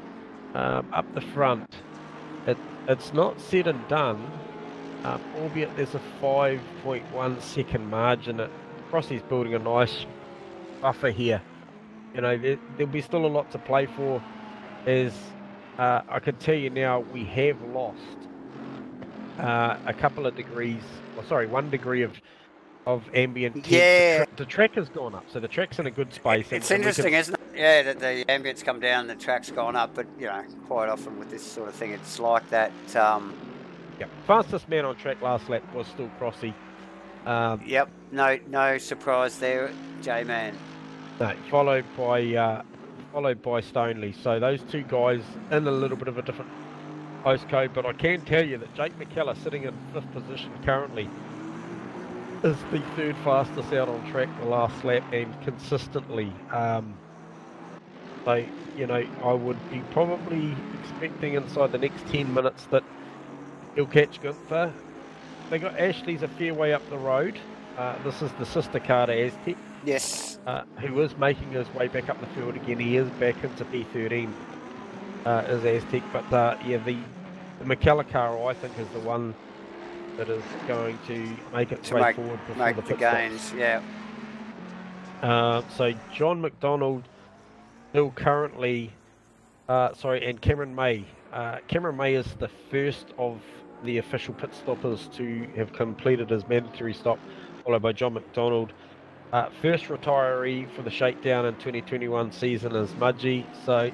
um, up the front, it, it's not said and done, um, albeit there's a 5.1 second margin. It, Crossie's building a nice buffer here. You know, there, there'll be still a lot to play for. As uh, I can tell you now, we have lost uh, a couple of degrees, or sorry, one degree of of ambient. Yeah. the track has gone up, so the track's in a good space. and- It's and can- interesting, isn't it? Yeah, that the ambience come down, the track's gone up, but you know, quite often with this sort of thing, it's like that. Um, Yeah, fastest man on track last lap was still Crossy. Um, yep, no, no surprise there, J-Man. no, followed by uh, followed by Stonley. So those two guys in a little bit of a different postcode, but I can tell you that Jake McKellar sitting in fifth position currently is the third fastest out on track the last lap and consistently. Um, so you know, I would be probably expecting inside the next ten minutes that he'll catch Gunther. They got Ashley's a fair way up the road. Uh, this is the sister car to Aztec Yes, uh, who is making his way back up the field again. He is back into P13 uh, as Aztec, but uh, yeah, the the McKellar car, I think, is the one that is going to make its To way make- forward before Make the, the pit stops. yeah. Uh, so John McDonald still currently, uh, sorry, and Cameron May. Uh, Cameron May is the first of the official pit stoppers to have completed his mandatory stop, followed by John McDonald. Uh, first retiree for the shakedown in 2021 season is Mudgy. So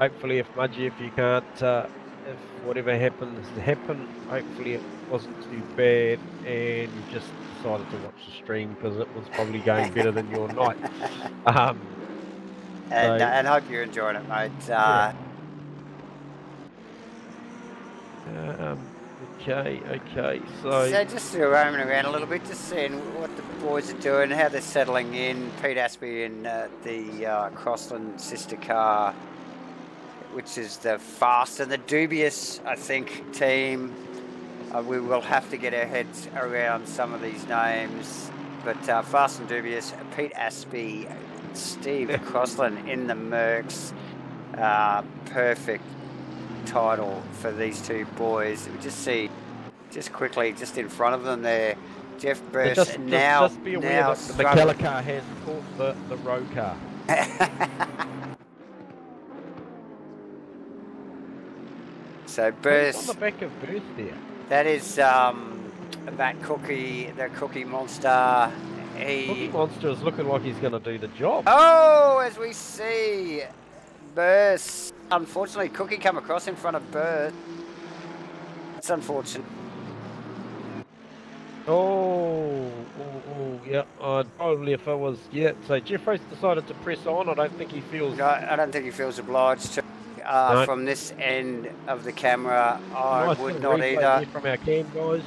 hopefully, if Mudgy, if you can't, uh, if whatever happens to happen, hopefully it wasn't too bad and you just decided to watch the stream because it was probably going better than your night. Um, And, So- and hope you're enjoying it, mate. Uh, um, okay, okay. So, So just roaming around a little bit, just seeing what the boys are doing, how they're settling in. Pete Aspey and uh, the uh, Crossland sister car, which is the fast and the dubious, I think, team. Uh, we will have to get our heads around some of these names. But uh, fast and dubious, Pete Aspey, Steve Crossland in the Mercs. Uh, perfect title for these two boys. We just see just quickly, just in front of them there, Jeff Burst just, just- now, just be aware now that the. McKellar car has caught the, the Rowe car. so Burst, on the back of Burst there? That is um, that cookie, the cookie monster. Cookie Monster is looking like he's going to do the job. oh, as we see, Burst. Unfortunately, Cookie come across in front of Burst. It's unfortunate. Oh, oh, oh, yeah. I'd probably if I was, yeah. So Jeffrey's decided to press on. I don't think he feels. No, I don't think he feels obliged to. Uh, No. From this end of the camera, I Nice would not either. From our cam guys.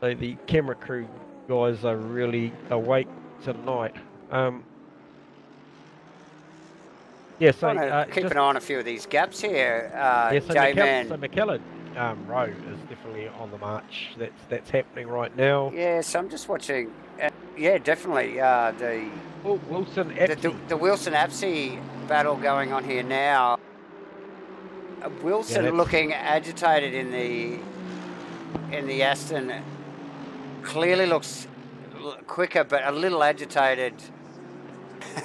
So the camera crew guys are really awake tonight. Um, yeah, so, uh, keep just, an eye on a few of these gaps here, uh, yeah, so J-Man. So McKellar um, Rowe is definitely on the march. That's that's happening right now. Yeah, so I'm just watching. Uh, yeah, definitely. Uh, the, Oh, Wilson, the, the the Wilson Apsey battle going on here now. Wilson looking agitated in the in the Aston. Clearly looks quicker, but a little agitated.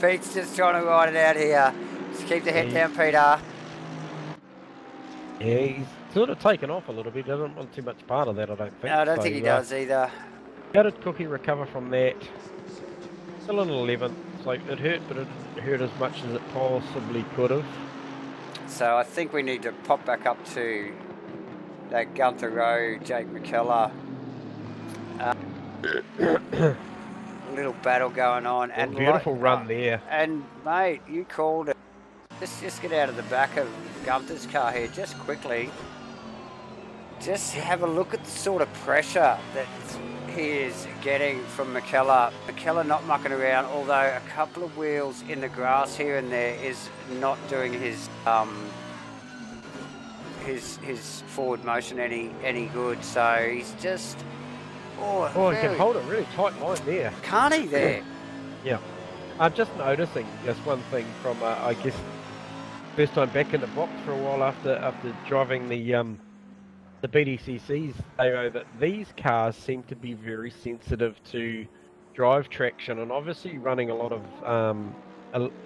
Pete's just trying to ride it out here. Just keep the head Yeah. down, Peter. Yeah, he's sort of taken off a little bit. Doesn't want too much part of that, I don't think. No, I don't So, think he uh, does either. How did Cookie recover from that? Still an 11. So it hurt, but it didn't hurt as much as it possibly could have. So I think we need to pop back up to that Gunther Rowe, Jake McKellar. Uh, little battle going on, And and beautiful like- run there. And mate, you called it. Let's just get out of the back of Gunther's car here, just quickly. Just have a look at the sort of pressure that he is getting from McKellar. McKellar not mucking around, although a couple of wheels in the grass here and there is not doing his um, his his forward motion any any good. So he's just oh, Oh, he can hold a really tight line there. can't he there? Yeah. I'm just noticing just one thing from, uh, I guess, first time back in the box for a while after after driving the um, the BTCCs, AO, that these cars seem to be very sensitive to drive traction and obviously running a lot of um,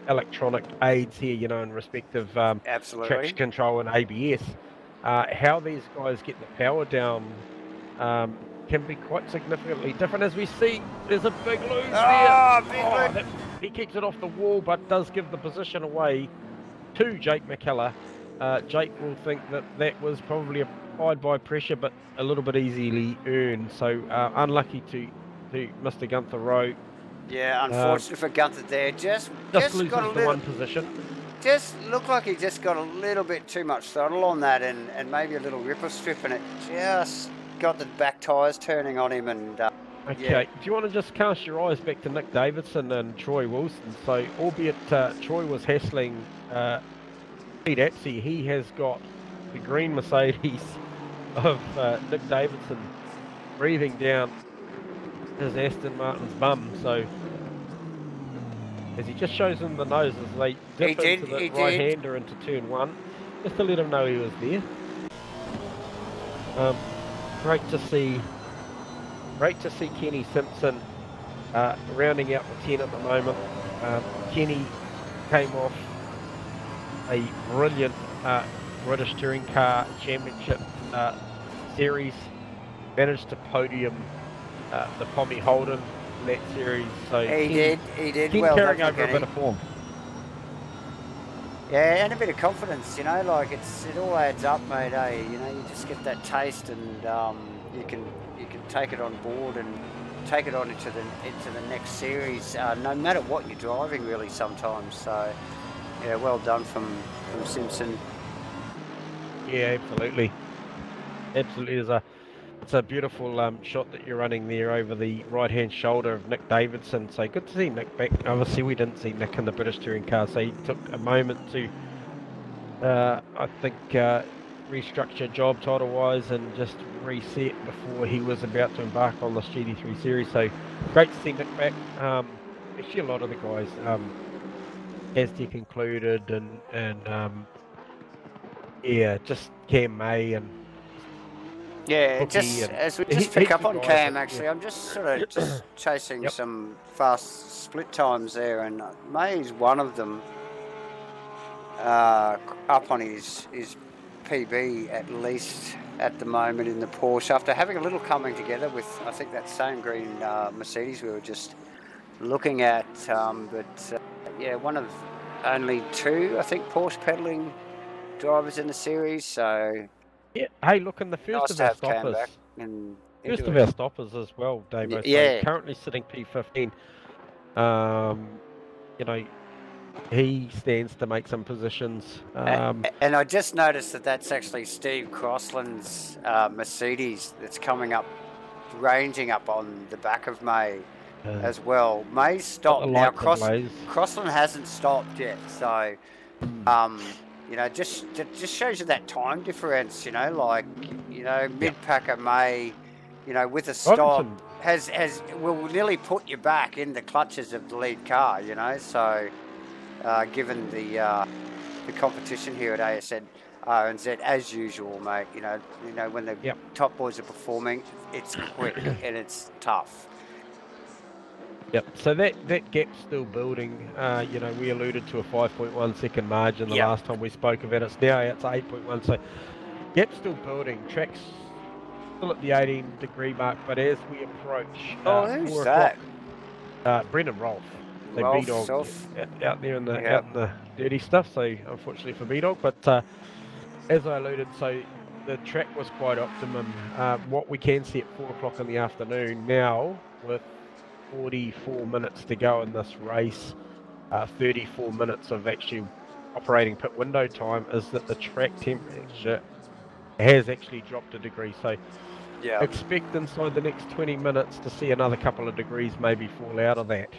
electronic aids here, you know, in respect of um, Absolutely. traction control and ABS. Uh, how these guys get the power down um, can be quite significantly different. As we see, there's a big lose there. Oh, big Oh, that- he kicks it off the wall, but does give the position away to Jake McKellar. Uh, Jake will think that that was probably by pressure, but a little bit easily earned. So uh, unlucky to to Mr. Gunther Rowe. Yeah, unfortunate for Gunther there. Just Just, just, got a the little, one position. just looked like he just got a little bit too much throttle on that, and, and maybe a little ripper strip, and it just got the back tyres turning on him, and uh, Okay, do you want to just cast your eyes back to Nick Davidson and Troy Wilson? So, albeit uh, Troy was hassling uh, Pete Apsey, he has got the green Mercedes of uh, Nick Davidson breathing down his Aston Martin's bum. So, as he just shows him the nose as they dip He into did, the right-hander into turn one. just to let him know he was there. Um, great to see, great to see Kenny Simpson uh, rounding out the 10 at the moment. Um, Kenny came off a brilliant uh, British Touring Car Championship uh, series, managed to podium uh, the Pommy Holden in that series. So He did, he did Kenny well. carrying over a bit of form. Yeah, and a bit of confidence, you know, like it's it all adds up, mate. Eh? You know, you just get that taste, and um, you can you can take it on board and take it on into the into the next series, uh, no matter what you're driving, really. Sometimes, so yeah, well done from from Simpson. Yeah, absolutely. Absolutely. There's a it's a beautiful um, shot that you're running there over the right hand shoulder of Nick Davidson. So good to see Nick back. Obviously, we didn't see Nick in the British touring car, so he took a moment to, uh, I think, uh, restructure job title wise and just reset before he was about to embark on this GT3 series. So great to see Nick back. Um, actually, a lot of the guys, um, Aztec included, and and um, yeah, just Cam May and Yeah, just and- as we He- just pick up on Cam, actually, yeah. I'm just sort of just chasing Yep. some fast split times there, and May's one of them. Uh, up on his his PB at least at the moment in the Porsche after having a little coming together with I think that same green uh, Mercedes we were just looking at, um, but uh, yeah, one of only two I think Porsche pedaling drivers in the series, so yeah. Hey, look, in the first nice of our stoppers. And first of it. our stoppers as well, Dave. Y- yeah. currently sitting P15. Um, you know, he stands to make some positions. Um, a- and I just noticed that that's actually Steve Crossland's uh, Mercedes that's coming up, ranging up on the back of May uh, as well. May's stopped now. Cross. Crossland hasn't stopped yet, so um, you know, just it just shows you that time difference. You know, like you know, mid packer May, you know, with a stop Robinson, has has will nearly put you back in the clutches of the lead car. You know, so uh, given the uh, the competition here at ASN RNZ as usual, mate. You know, you know when the Yep. top boys are performing, it's quick and it's tough. Yep. So that that gap's still building. Uh, you know, we alluded to a 5.1 second margin the Yep. last time we spoke about it. It's now it's 8.1. So gap's still building. Tracks still at the 18 degree mark, but as we approach, Oh, uh, who's four that? uh, Brendan Rolfe. So Rolf B-Dog out, out there in the Yeah. out in the dirty stuff. So unfortunately for B Dog, but uh, as I alluded, so the track was quite optimum. Uh, what we can see at four o'clock in the afternoon now, with 44 minutes to go in this race, uh, 34 minutes of actually operating pit window time, is that the track temperature has actually dropped a degree. So Yeah. expect inside the next 20 minutes to see another couple of degrees maybe fall out of that.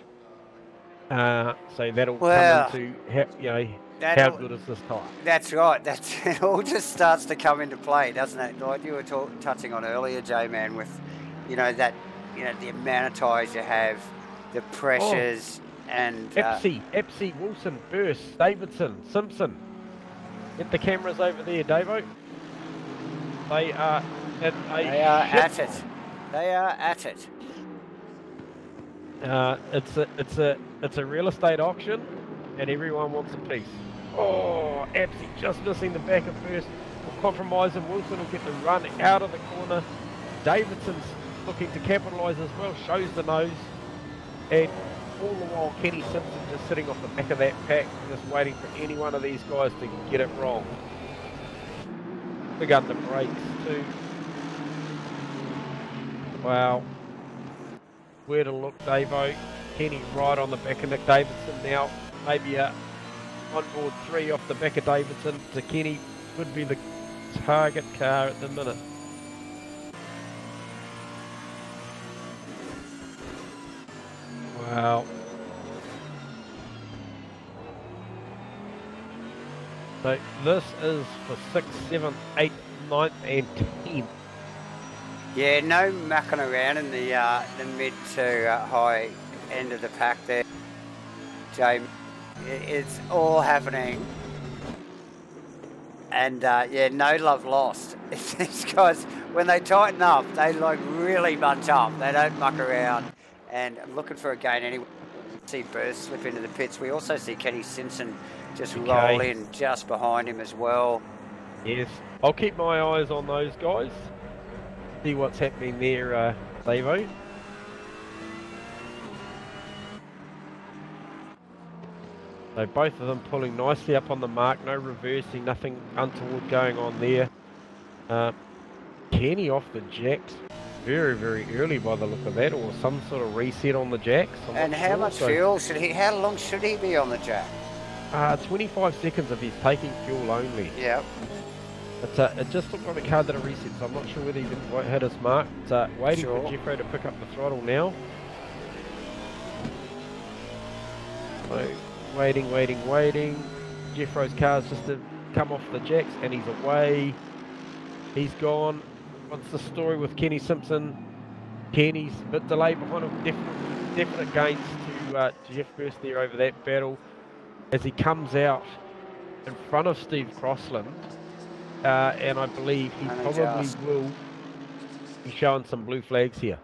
Uh, so that'll Well, come into how, you know how good is this tire? That's right. That's it. All just starts to come into play, doesn't it? Like you were talk, touching on earlier, J man, with you know that you know the amount of tires you have, the pressures, and uh, Epsy, Epsy, Wilson, Burst, Davidson, Simpson. Get the cameras over there, Davo. They are in a they are at it. They are at it. Uh, it's a it's a it's a real estate auction, and everyone wants a piece. Oh, Epsy just missing the back of first. Will compromise, and Wilson will get the run out of the corner. Davidson's looking to capitalise as well, shows the nose, and all the while Kenny Simpson just sitting off the back of that pack, just waiting for any one of these guys to get it wrong. Big under brakes too. Wow. Where to look, Davo. Kenny right on the back of Nick Davidson now. Maybe a onboard three off the back of Davidson to Kenny would be the target car at the minute. Wow. So this is for sixth, seventh, eighth, ninth, and tenth. Yeah, no mucking around in the uh, the mid to uh, high end of the pack there. It- It's all happening And uh, yeah, no love lost. These guys, when they tighten up, they like really bunch up. They don't muck around. And looking for a gain anyway. See Burst slip into the pits. We also see Kenny Simpson just Okay. roll in just behind him as well. Yes, I'll keep my eyes on those guys. See what's happening there, uh, Davo. So both of them pulling nicely up on the mark, no reversing, nothing untoward going on there. Uh, Kenny off the jacks very, very early by the look of that, or some sort of reset on the jacks. I'm And how sure, much so- fuel should he? How long should he be on the jack? Uh, 25 seconds if he's taking fuel only. Yeah. But uh, it just looked like a car that a reset, so I'm not sure whether he didn't quite hit his mark. But, uh, waiting Sure. for Jeffro to pick up the throttle now. So, waiting, waiting, waiting. Jeffro's car's just to come off the jacks and he's away. He's gone. What's the story with Kenny Simpson? Kenny's a bit delayed behind him. Definite, definite gains to, uh, to Jeff Burst there over that battle as he comes out in front of Steve Crossland. Uh, and I believe he And probably will be showing some blue flags here.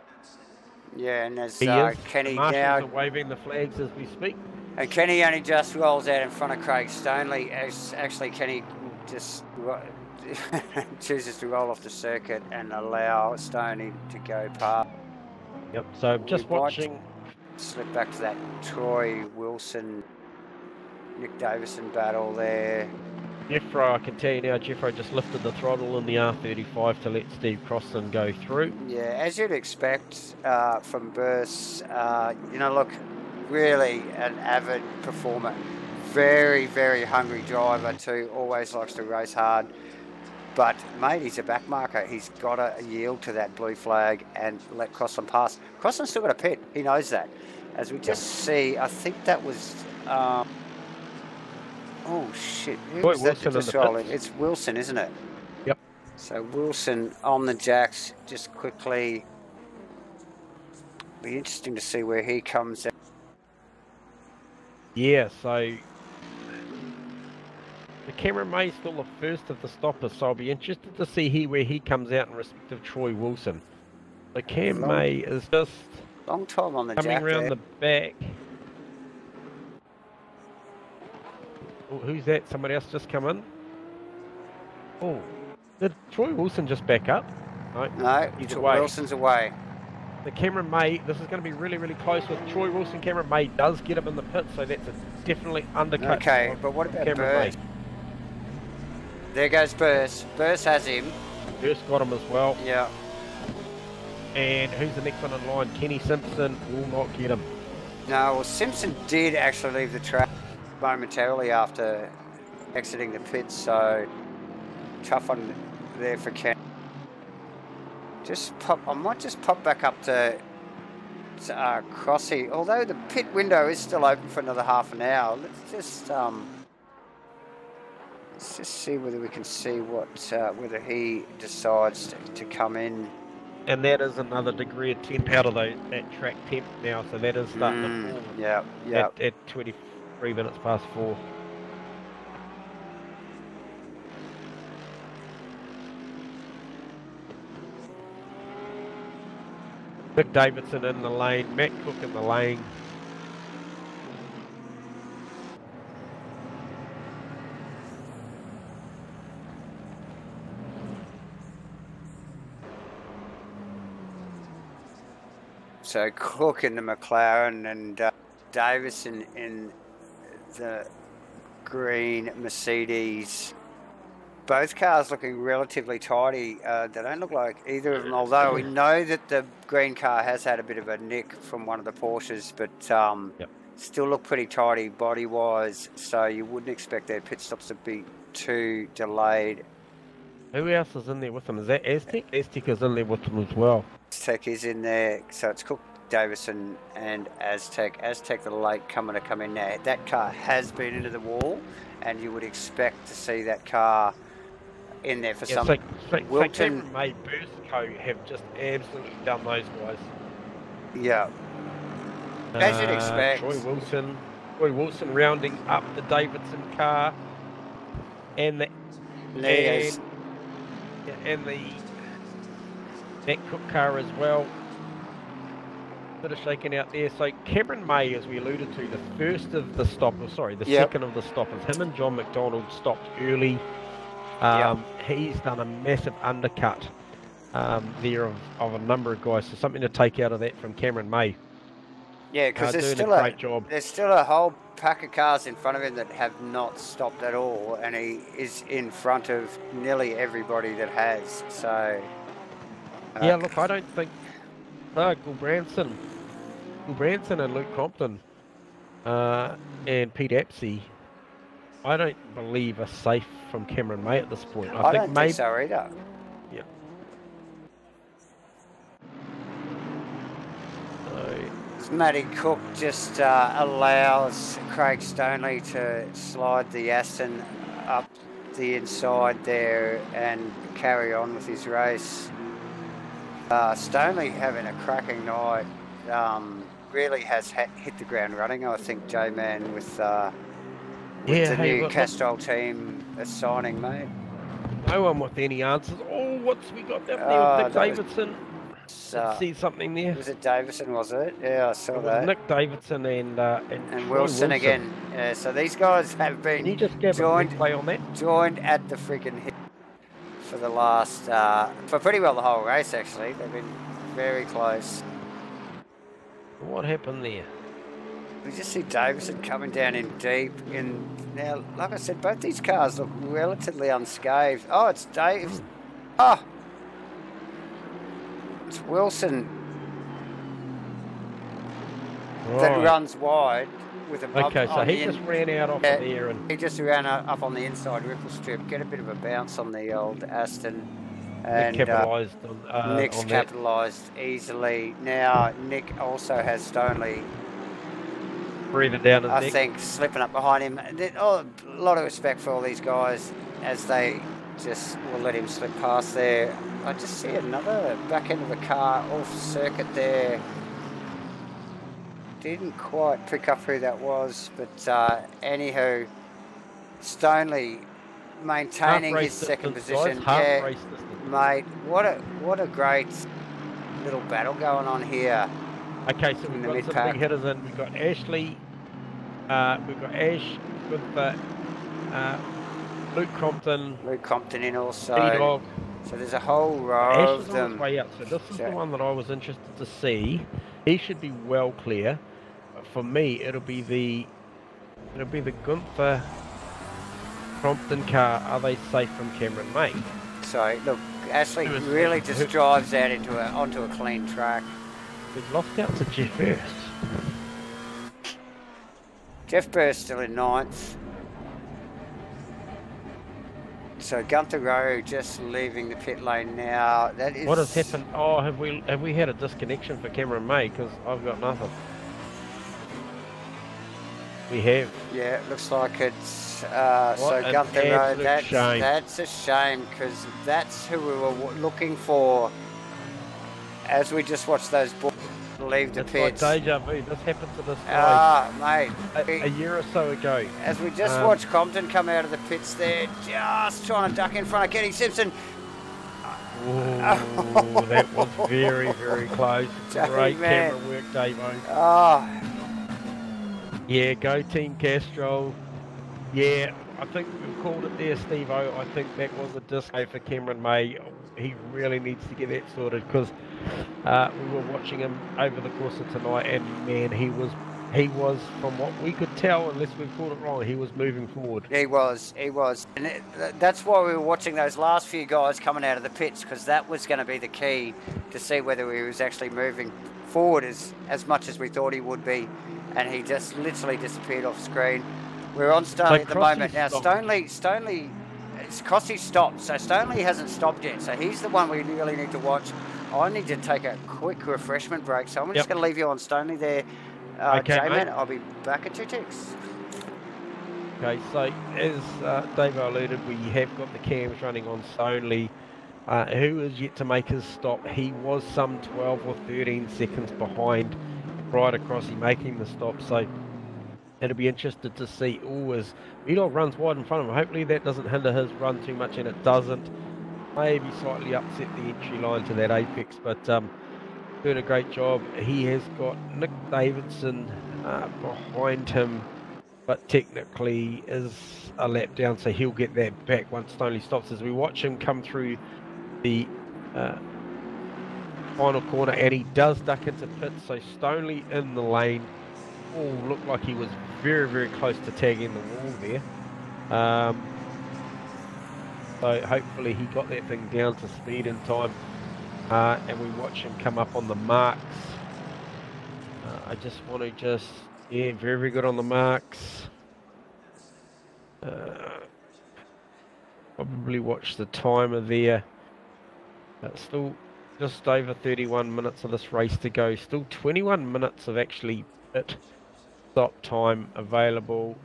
Yeah, and as uh. Kenny now are waving the flags as we speak. And Kenny only just rolls out in front of Craig Stonley. As actually, Kenny just chooses to roll off the circuit and allow Stoney to go past. Yep. So just watching. Slip back to that Troy Wilson, Nick Davidson battle there. Jeffro, I can tell you now, Jeffro just lifted the throttle in the R35 to let Steve Crossland go through. Yeah, as you'd expect uh, from Burst, uh, you know, look, really an avid performer. Very, very hungry driver too. Always likes to race hard. But mate, he's a backmarker. He's got to yield to that blue flag and let Crossland pass. Crossland's still got a pit. He knows that. As we just see, I think that was. Um, oh shit! Who Boy, was that Wilson in just rolling? It's Wilson, isn't it? Yep. So Wilson on the jacks, just quickly. Be interesting to see where he comes out. Yeah, so the Cameron May's still the first of the stoppers, so I'll be interested to see he where he comes out in respect of Troy Wilson. So Cam Long- May is just Long time on the coming around there. the back. Oh, who's that? Somebody else just come in? Oh, did Troy Wilson just back up? No. No, He's away. Wilson's away. The Cameron May, this is going to be really, really close with Troy Wilson. Cameron May does get him in the pit, so that's a definitely undercut. Okay, but what about Cameron Burst? There goes Burst. Burst has him. May. Got him as well. Yeah. And who's the next one in line? Kenny Simpson will not get him. No, well, Simpson did actually leave the track momentarily after exiting the pit, so tough one there for Ken. Just pop. I might just pop back up to, to uh, Crossy. Although the pit window is still open for another half an hour, let's just um, let's just see whether we can see what uh, whether he decides to, to come in. And that is another degree of temp out of those, that track temp now, so that is starting Mm, to fall yeah, yeah. at, at 23 minutes past four. Nick Davidson in the lane, Matt Cook in the lane. So Cook in the McLaren and uh, Davidson in the green Mercedes. Both cars looking relatively tidy. Uh, they don't look like either of them, although we know that the green car has had a bit of a nick from one of the Porsches, but um, Yep. still look pretty tidy body wise. So you wouldn't expect their pit stops to be too delayed. Who else is in there with them? Is that Aztec? Aztec is in there with them as well. Aztec is in there, so it's Cook, Davidson, and Aztec. Aztec, the late comer to come in now. That car has been into the wall, and you would expect to see that car in there for Yeah, some. so, so, so Wilton- Cameron May, Burstco have just absolutely done those guys. Yeah, As you'd Uh, expect. Troy Wilson, Troy Wilson rounding up the Davidson car, and the Neos. And, and the Matt Cook car as well. Bit of shaking out there. So Cameron May, as we alluded to, the first of the stop, oh, sorry, the Yep. second of the stoppers. Him and John McDonald stopped early. Um, He's done a massive undercut um, there of, of a number of guys. So something to take out of that from Cameron May. Yeah, Uh, because there's still a great job. there's still a whole pack of cars in front of him that have not stopped at all, and he is in front of nearly everybody that has. So. uh, Yeah, look, I don't think uh, Gulbranson, Gulbranson and Luke Compton uh, and Pete Apsey, I don't believe are safe from Cameron May at this point. I, I, think don't maybe think so either. so, Matty Cook just uh, allows Craig Stonley to slide the Aston up the inside there and carry on with his race. Uh, Stonley having a cracking night. Um, really has ha- hit the ground running. I think J Man with, uh, with Yeah, the hey, new look- Castrol team uh, signing, mate. no one with any answers. Oh, what's we got there? Oh, Nick that was- So, See something there? was it Davidson? Was it? Yeah, I saw It that. Nick Davidson and uh, and, and Troy Wilson, again. Yeah, so these guys have Can you been just give joined- play on that? joined at the friggin' hip for the last, uh, for pretty well the whole race actually. They've been very close. What happened there? We just see Davidson coming down in deep. In now, like I said, both these cars look relatively unscathed. Oh, it's Dave. Oh, it's Wilson that runs wide with a bump Okay, so he just ran out off Yeah. of there and He just ran up on the inside ripple strip, get a bit of a bounce on the old Aston, and uh, capitalised uh, Nick's capitalised easily. Now Nick also has Stonley, breathing down his I neck. think, slipping up behind him. Oh, a lot of respect for all these guys as they just will let him slip past there. I just see another back end of a car off circuit there. Didn't quite pick up who that was, but uh, anywho, Stonley maintaining his second position. yeah, mate, what a what a great little battle going on here. Okay, so we've the got some big hitters in. We've got Ashley, uh, we've got Ash with the uh, Luke Crompton, Luke Compton in also. B-Dog. So there's a whole row Ash of is on his them. way up. So this is So- the one that I was interested to see. He should be well clear. For me, it'll be the it'll be the Gunther Crompton car. Are they safe from Cameron May? So look, Ashley is- really just who- drives out into a onto a clean track. We've lost out to Jeff Burst. Jeff Burst still in ninth. So Gunther Rowe just leaving the pit lane now. That is What has happened? Oh, have we have we had a disconnection for Cameron May? Because I've got nothing. We have. Yeah, it looks like it's uh, so Gunther Rowe. That's shame. that's a shame because that's who we were w- looking for. As we just watched those leave the like pits. deja vu. This happened to this guy Ah, mate. a, a year or so ago. As we just Um, watched Compton come out of the pits there, just trying to duck in front of Kenny Simpson. Oh, that was very, very close. Great man. camera work, Davo. Oh, Yeah, go Team Castrol. Yeah, I think we've called it there, Steve O. I think that was a disco for Cameron May. He really needs to get that sorted because uh, we were watching him over the course of tonight, and man, he was he was, from what we could tell, unless we've called it wrong, he was moving forward. he was, he was. And it, that's why we were watching those last few guys coming out of the pits because that was going to be the key to see whether he was actually moving forward as, as much as we thought he would be. And he just literally disappeared off screen. We're on Stonley at the moment. Now, stopped. Stonley, it's Crossy stopped. So Stonley hasn't stopped yet. So he's the one we really need to watch. I need to take a quick refreshment break. So I'm just Yep. going to leave you on Stonley there. Uh, Okay, J-Man. I'll be back at two ticks. Okay, so as uh, Dave alluded, we have got the cams running on Stonley, uh, who is yet to make his stop. He was some 12 or 13 seconds behind prior to Crossy making the stop, so it'll be interested to see. Oh, as runs wide in front of him. Hopefully that doesn't hinder his run too much, and it doesn't. Maybe slightly upset the entry line to that apex, but um, doing a great job. He has got Nick Davidson uh, behind him, but technically is a lap down, so he'll get that back once Stoney stops. As we watch him come through the uh, final corner, and he does duck into pit, so Stoney in the lane. Oh, looked like he was very, very close to tagging the wall there. Um, so hopefully he got that thing down to speed in time. Uh, and we watch him come up on the marks. Uh, I just want to just, yeah, very, very good on the marks. Uh, probably watch the timer there. Uh, still just over 31 minutes of this race to go. Still 21 minutes of actually pit stop time available.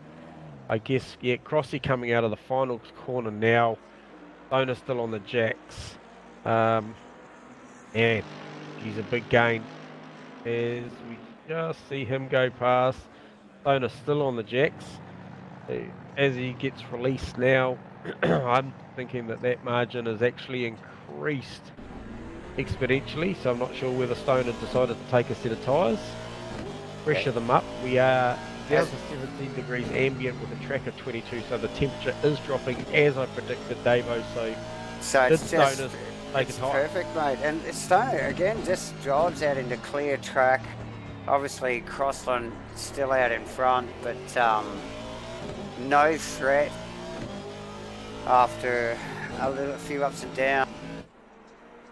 I guess, yeah, Crossy coming out of the final corner now. Stoner still on the jacks. Um, and he's a big gain. As we just see him go past. Stoner still on the jacks. As he gets released now, I'm thinking that that margin has actually increased exponentially. So I'm not sure whether Stoner decided to take a set of tyres. Pressure them up. We are down to 17 degrees ambient with a track of 22, so the temperature is dropping as I predicted, Davo. So, so it's just it's a tire. perfect, mate. And Stoner again just drives out into clear track. Obviously, Crossland still out in front, but um, no threat after a little, few ups and downs.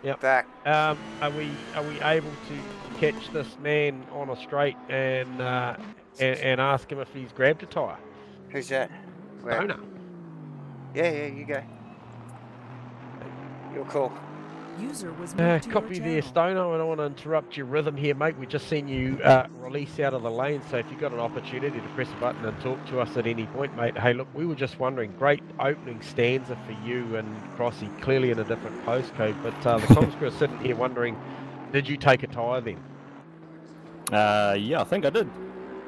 Yep. Back. Um, are we are we able to catch this man on a straight and uh, and, and ask him if he's grabbed a tyre? Who's that? Where? Stoner. Yeah, yeah, you go. You're cool. User was Uh, copy your there, channel. Stoner. I don't want to interrupt your rhythm here, mate. We've just seen you uh, release out of the lane, so if you've got an opportunity to press a button and talk to us at any point, mate. Hey, look, we were just wondering. Great opening stanza for you and Crossy, clearly in a different postcode, but uh, the comms crew are sitting here wondering, did you take a tyre then? Uh, yeah, I think I did.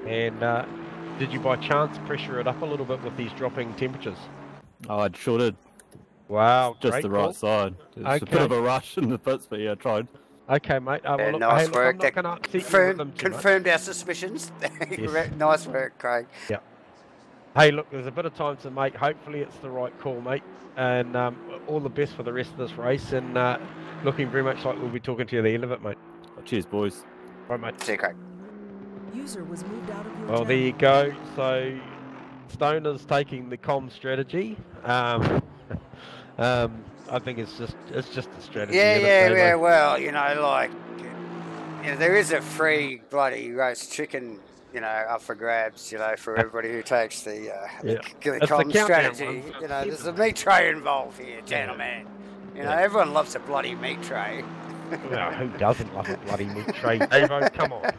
And uh, did you by chance pressure it up a little bit with these dropping temperatures? Oh, I sure did. Wow, Just great the right call. side. It's a bit of a rush in the pits, but yeah, I tried. Okay, mate. Uh, well, Yeah, look, nice hey, work. I'm That not going to upset you with Confirmed, them confirmed our suspicions. Yes. nice work, Craig. Yeah. Hey, look, there's a bit of time to make. Hopefully, it's the right call, mate. And um, all the best for the rest of this race. And uh, looking very much like we'll be talking to you at the end of it, mate. Cheers, boys. Right, mate. See you, Craig. User was moved out of your Well, there you go. So, Stoner's taking the com strategy. Um, um, I think it's just it's just a strategy. Yeah, isn't it, yeah, yeah. Well, you know, like, you know, there is a free bloody roast chicken, you know, up for grabs, you know, for everybody who takes the, uh, Yeah. the, the It's the com strategy. one. You know, there's a meat tray involved here, gentlemen. You know, Yeah. everyone loves a bloody meat tray. Well, who doesn't love a bloody meat tray? Davo, come on.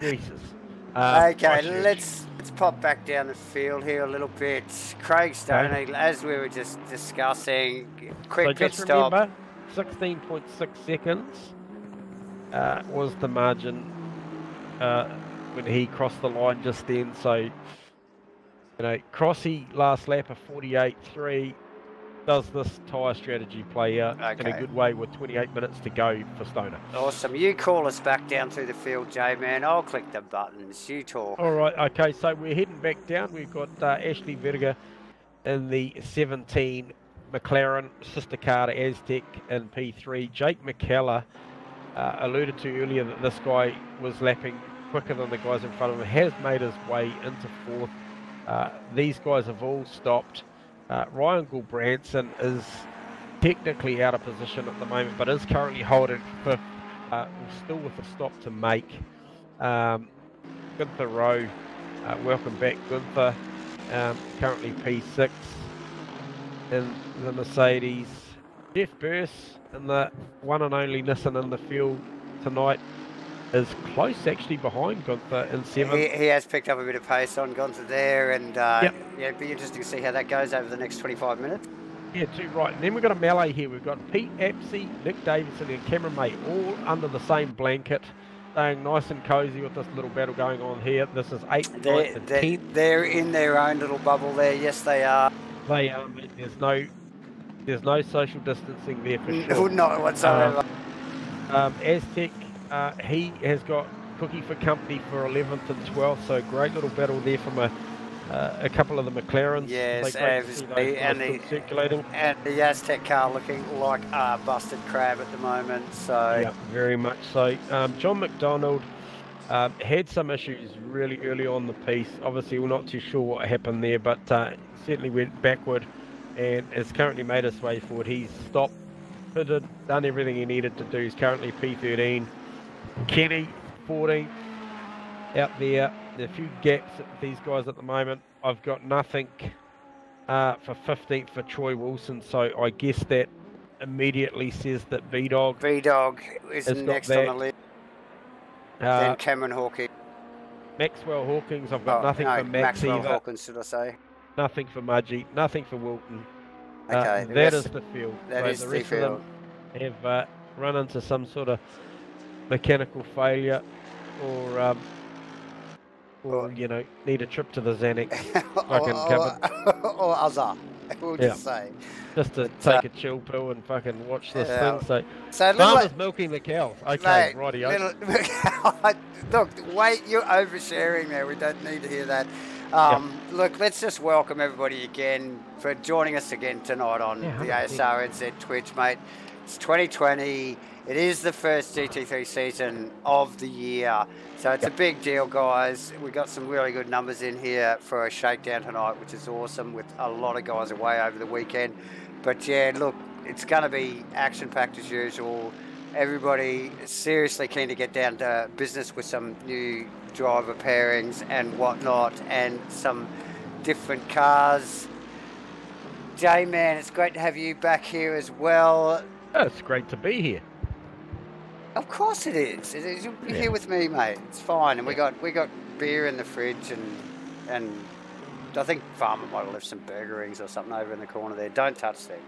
Jesus. Um, okay, let's let's pop back down the field here a little bit. Craig Stoney, as we were just discussing, quick so pit just stop. remember, 16.6 seconds uh, was the margin uh, when he crossed the line just then. So, you know, Crossy last lap of 48.3. Does this tyre strategy play out in a good way with 28 minutes to go for Stoner? Awesome. You call us back down through the field, J man. I'll click the buttons. You talk. All right, okay, so we're heading back down. We've got uh, Ashley Verga in the 17 McLaren, sister car to Aztec in P3. Jake McKellar uh, alluded to earlier that this guy was lapping quicker than the guys in front of him, has made his way into fourth. Uh, these guys have all stopped. Uh, Ryan Gulbranson is technically out of position at the moment, but is currently holding fifth, uh, still with a stop to make. Um, Gunther Rowe, uh, welcome back, Gunther. Um, currently P6 in the Mercedes. Jeff Burst in the one and only Nissan in the field tonight is close actually behind Gunther in seventh. He, he has picked up a bit of pace on Gonza there, and uh, Yep. yeah, it'd be interesting to see how that goes over the next 25 minutes. Yeah, two right. And then we've got a melee here. We've got Pete Apsey, Nick Davidson, and Cameron May all under the same blanket. staying nice and cozy with this little battle going on here. This is eighth, They're, ninth, and they're, they're in their own little bubble there. Yes, they are. They um, there's no there's no social distancing there for sure. Not whatsoever. Um, Aztec, uh, he has got Cookie for company for 11th and 12th, so great little battle there from a uh, a couple of the McLarens. Yes, So great to see obviously, those and the- circulating. and the Aztec car looking like a busted crab at the moment. So Yeah, very much so. Um, John McDonald um, had some issues really early on the piece. Obviously, we're not too sure what happened there, but uh, certainly went backward and has currently made his way forward. He's stopped, pitted, done everything he needed to do. He's currently P13. Kenny, 14, out there. There are a few gaps at these guys at the moment. I've got nothing uh, for 15th for Troy Wilson, so I guess that immediately says that V Dog B Dog is next on the list. Uh, then Cameron Hawkins. Maxwell Hawkins, I've got Oh, nothing no, for Max Maxwell either. Hawkins, should I say? Nothing for Mudgee. Nothing for Wilton. Uh, Okay, that that's- the field. That so is the the field. of them have uh, run into some sort of mechanical failure, or um, or Or- you know need a trip to the Xanax or, Fucking or, or other, we'll Yeah. just say. just to But, uh, take a chill pill and fucking watch this Yeah. thing. So So farmers milking the cows. Okay, mate, little, look, wait, you're oversharing there. We don't need to hear that. Um, Look, let's just welcome everybody again for joining us again tonight on Yeah, the 100%. ASRNZ Twitch, mate. It's 2020. It is the first GT3 season of the year. So it's a big deal, guys. We got some really good numbers in here for a shakedown tonight, which is awesome with a lot of guys away over the weekend. But yeah, look, it's going to be action packed as usual. Everybody seriously keen to get down to business with some new driver pairings and whatnot, and some different cars. J man, it's great to have you back here as well. Oh, it's great to be here. Of course it is. It is. You're Yeah. here with me, mate. It's fine. And we got we got beer in the fridge, and and I think Farmer might have left some burger rings or something over in the corner there. Don't touch them.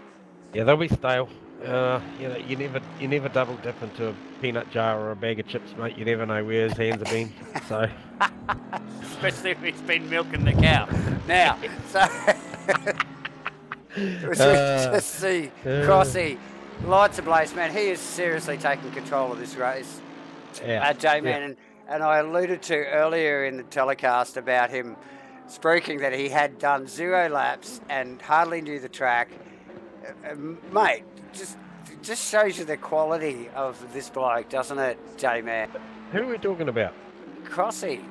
Yeah, they'll be stale. Uh, you know, you never you never double dip into a peanut jar or a bag of chips, mate. You never know where his hands have been. So Especially if he's been milking the cow. Now, so just, Uh, just see uh. Lights ablaze, man. He is seriously taking control of this race. yeah, uh, J Man, yeah. and, and I alluded to earlier in the telecast about him speaking that he had done zero laps and hardly knew the track. Uh, uh, mate, just just shows you the quality of this bloke, doesn't it, J Man? Who are we talking about? Crossy.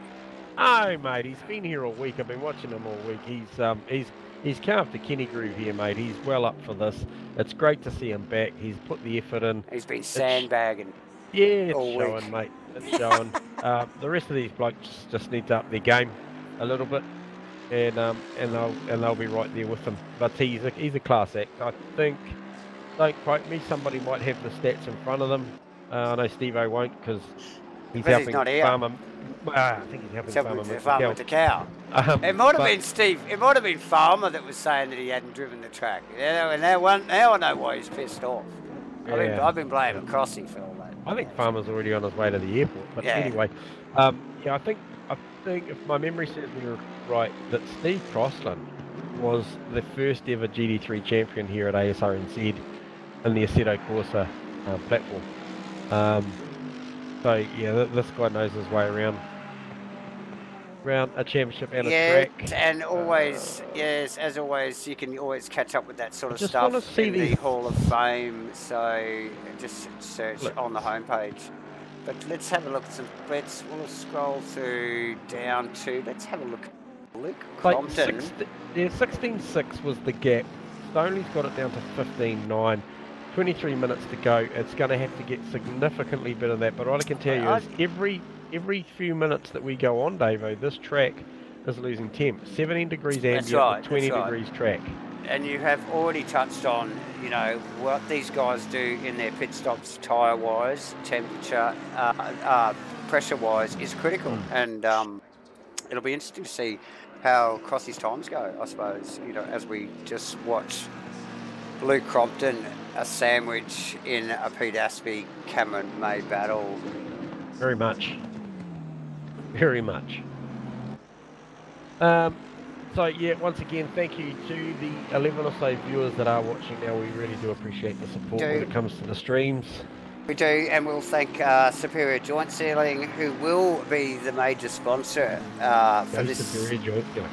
Oh, mate, he's been here all week. I've been watching him all week. He's um he's he's come up to Kenny Groove here, mate. He's well up for this. It's great to see him back. He's put the effort in. He's been sandbagging. Yeah, it's All week. mate. It's showing. uh, the rest of these blokes just need to up their game a little bit, and um, and they'll and they'll be right there with him. But he's a, he's a class act. I think. Don't quote me. Somebody might have the stats in front of them. Uh, I know Steve O won't because he's But he's helping not here. farmer. Ah, I think he's helping Except farmer. with the milk the farm cow. with the cow. Um, It might have been Steve. It might have been Farmer that was saying that he hadn't driven the track. Yeah, and now, one, now I know why he's pissed off. I've, been, I've been blaming Crossy for all that. I think Farmer's already on his way to the airport. But Yeah. anyway, um, yeah, I think I think if my memory serves me right, that Steve Crossland was the first ever GT3 champion here at ASRNZ in the Assetto Corsa uh, platform. Um, so yeah, this guy knows his way around around a championship and yeah, a track. and uh, always, yes, as always, you can always catch up with that sort of just stuff wanna see in the Hall of Fame. So just search Look. on the homepage. But let's have a look at some. Let's we'll scroll through down to. Let's have a look. Luke Like Crompton. 16, yeah, 16.6 was the gap. Stoney's got it down to 15.9. 23 minutes to go. It's going to have to get significantly better than that. But what I can tell you is every every few minutes that we go on, Davo, this track is losing temp. 17 degrees ambient, right, 20 right. degrees track. and you have already touched on, you know, what these guys do in their pit stops, tyre wise, temperature, uh, uh, pressure wise, is critical. Mm. And um, it'll be interesting to see how Crossy's times go, I suppose, you know, as we just watch Luke Crompton, a sandwich in a Pete Aspie Cameron May battle. very much. Very much. Um, so yeah, once again, thank you to the 11 or so viewers that are watching now. We really do appreciate the support when it comes to the streams. We do, and we'll thank uh, Superior Joint Sealing, who will be the major sponsor uh, for Goes this Barry Joint, yeah.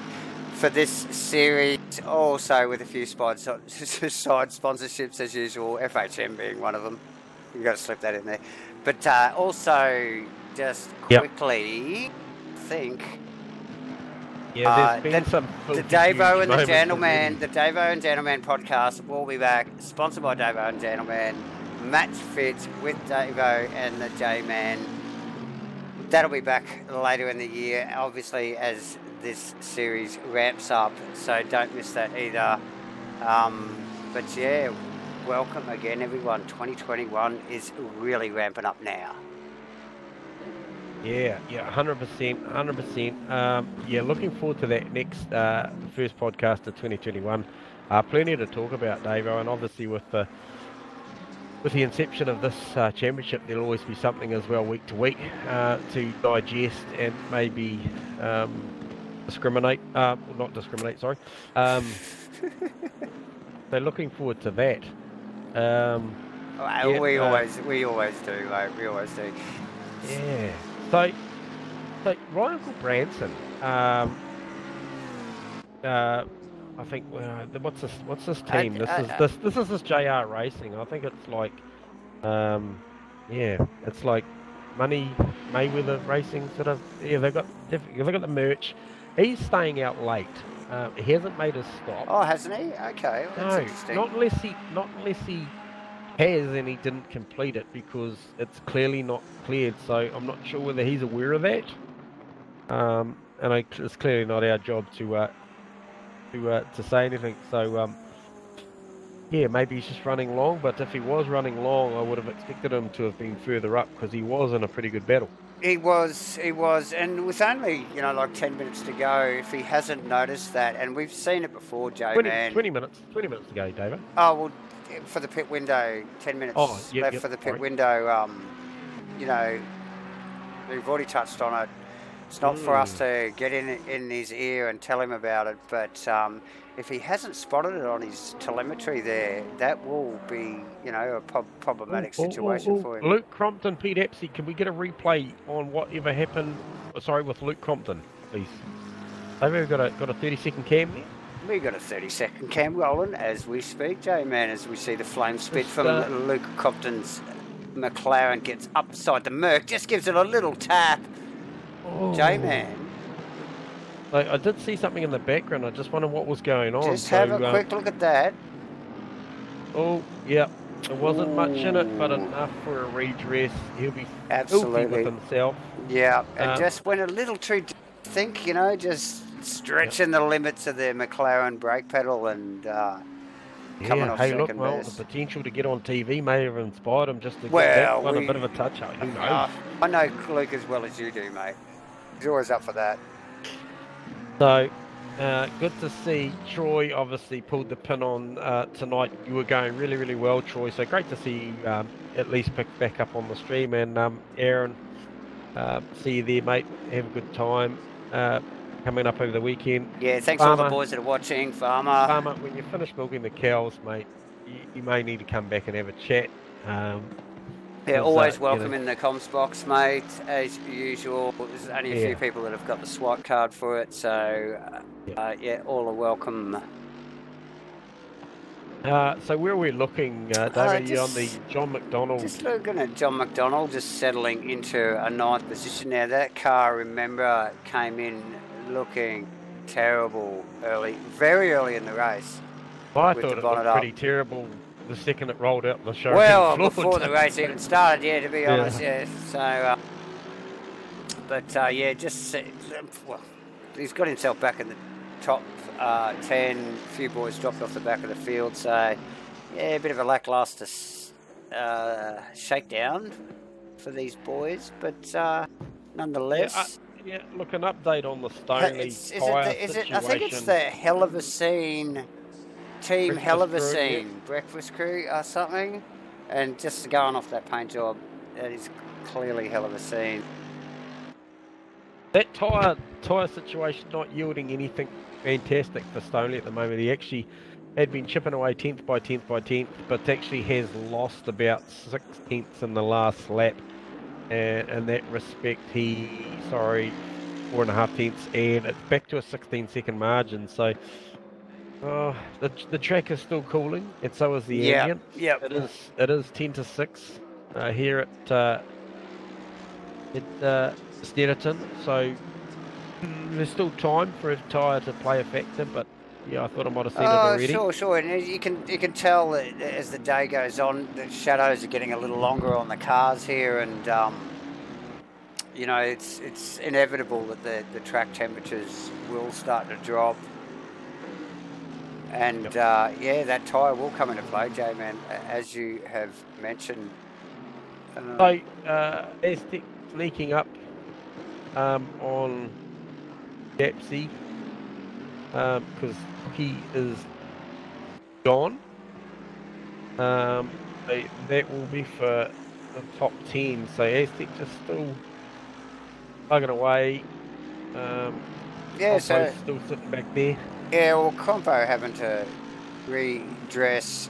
for this series. Also, with a few side side sponsorships as usual, FHM being one of them. You've got to slip that in there. But uh, also, just Yep. quickly, think Yeah, Uh, there's been the- some the Davo and the Gentleman, the Davo and Gentleman podcast will be back, sponsored by Davo and Gentleman. Match fit with Davo and the J Man. That'll be back later in the year, obviously, as this series ramps up. So don't miss that either. Um, but yeah, welcome again, everyone. 2021 is really ramping up now. Yeah, yeah, hundred percent, hundred percent. Um, yeah, looking forward to that next uh, first podcast of 2021. Uh, plenty to talk about, Davo, and obviously with the with the inception of this uh, championship, there'll always be something as well week to week uh, to digest and maybe um, discriminate. Uh, well, not discriminate, sorry. Um, so looking forward to that. Um, Uh, Yeah, we uh, always, we always do, like We always do. Yeah. So, so Ryan Branson, um, uh, I think uh, what's this? What's this team? This is this this is this JR Racing. I think it's like, um, yeah, it's like Money Mayweather Racing sort of. Yeah, they've got they've got the merch. He's staying out late. Um, he hasn't made a stop. Oh, hasn't he? Okay, well, that's No, interesting. not unless he not unless he has and he didn't complete it because it's clearly not cleared. So I'm not sure whether he's aware of that. Um, and I, it's clearly not our job to uh, to uh, to say anything. So um, yeah, maybe he's just running long. But if he was running long, I would have expected him to have been further up because he was in a pretty good battle. He was, he was, and with only you know like ten minutes to go, if he hasn't noticed that, and we've seen it before, Joe 20, 20 minutes, 20 minutes to go, David. Oh well, for the pit window, ten minutes Oh, yep, left yep, for the pit window. Um, you know, we've already touched on it. It's not for us Mm. to get in in his ear and tell him about it, but um, if he hasn't spotted it on his telemetry there, that will be you know a prob- problematic Ooh, ooh, ooh, situation ooh. for him. Luke Crompton, Pete Epsy, can we get a replay on whatever happened? Sorry, with Luke Crompton, please. Have we got a got a thirty second cam there? We got a 30 second cam rolling as we speak, J Man, as we see the flame spit from uh, Luke Crompton's McLaren gets upside the Merc, just gives it a little tap. Oh. J Man, I, I did see something in the background. I just wondered what was going on. just have so, a uh, quick look at that. Oh, yeah. There wasn't much in it, but enough for a redress. He'll be Absolutely. with himself. Yeah, and Um, just went a little too deep, I think, you know, just stretching the limits of the McLaren brake pedal and. Uh, Coming yeah, off hey, look, well, best. the potential to get on TV may have inspired him just to Well, get we- a bit of a touch up. Who knows? uh, I know Luke as well as you do, mate. He's always up for that. So, uh, good to see Troy obviously pulled the pin on uh, tonight. You were going really, really well, Troy. So great to see you um, at least pick back up on the stream. And um, Aaron, uh, see you there, mate. Have a good time uh, coming up over the weekend. Yeah, thanks to all the boys that are watching. Farmer. Farmer, when you finish milking the cows, mate, you, you may need to come back and have a chat. Um, Yeah, always uh, you welcome know- in the comms box, mate. As usual, there's only a Yeah. few people that have got the SWAT card for it, so uh, Yeah. uh, yeah, all are welcome. uh, so where are we looking, uh, David? Uh, Are you on the John McDonald? Just looking at John McDonald just settling into a ninth position now. That car, remember, came in looking terrible early, very early in the race. I thought it looked up. pretty terrible the second it rolled out the show. Well, before the race even started, yeah, to be Yeah. honest, yeah. So, uh, but uh, yeah, just well, he's got himself back in the top uh, ten. A few boys dropped off the back of the field, so yeah, a bit of a lackluster uh, shakedown for these boys, but uh, nonetheless. Yeah, yeah, look, an update on the Stoney is it, the- is it. I think it's the Hell of a Scene team, Breakfast Hell of a Crew, yeah. Scene breakfast crew or something, and just going off that paint job, that is clearly hell of a scene. That tyre tyre situation not yielding anything fantastic for Stoney at the moment. He actually had been chipping away tenth by tenth by tenth, but actually has lost about six tenths in the last lap. And in that respect, he sorry, four and a half tenths, and it's back to a 16 second margin. So. Oh, the, the track is still cooling, and so is the Yeah, ambient. yep. It is it is ten to six uh, here at uh, at uh, Snetterton. So mm, there's still time for a tyre to play a factor, but yeah, I thought I might have seen it Oh, already. sure, sure. And you can you can tell that as the day goes on, the shadows are getting a little longer on the cars here, and um, you know it's it's inevitable that the, the track temperatures will start to drop. And Yep. uh, yeah, that tyre will come into play, J man, as you have mentioned. Uh, So uh, Aztec sneaking up um, on Dapsy because he is gone. Um, they, that will be for the top 10. So Aztec just still plugging away. Um, yeah, so still sitting back there. Yeah, well, Compo having to redress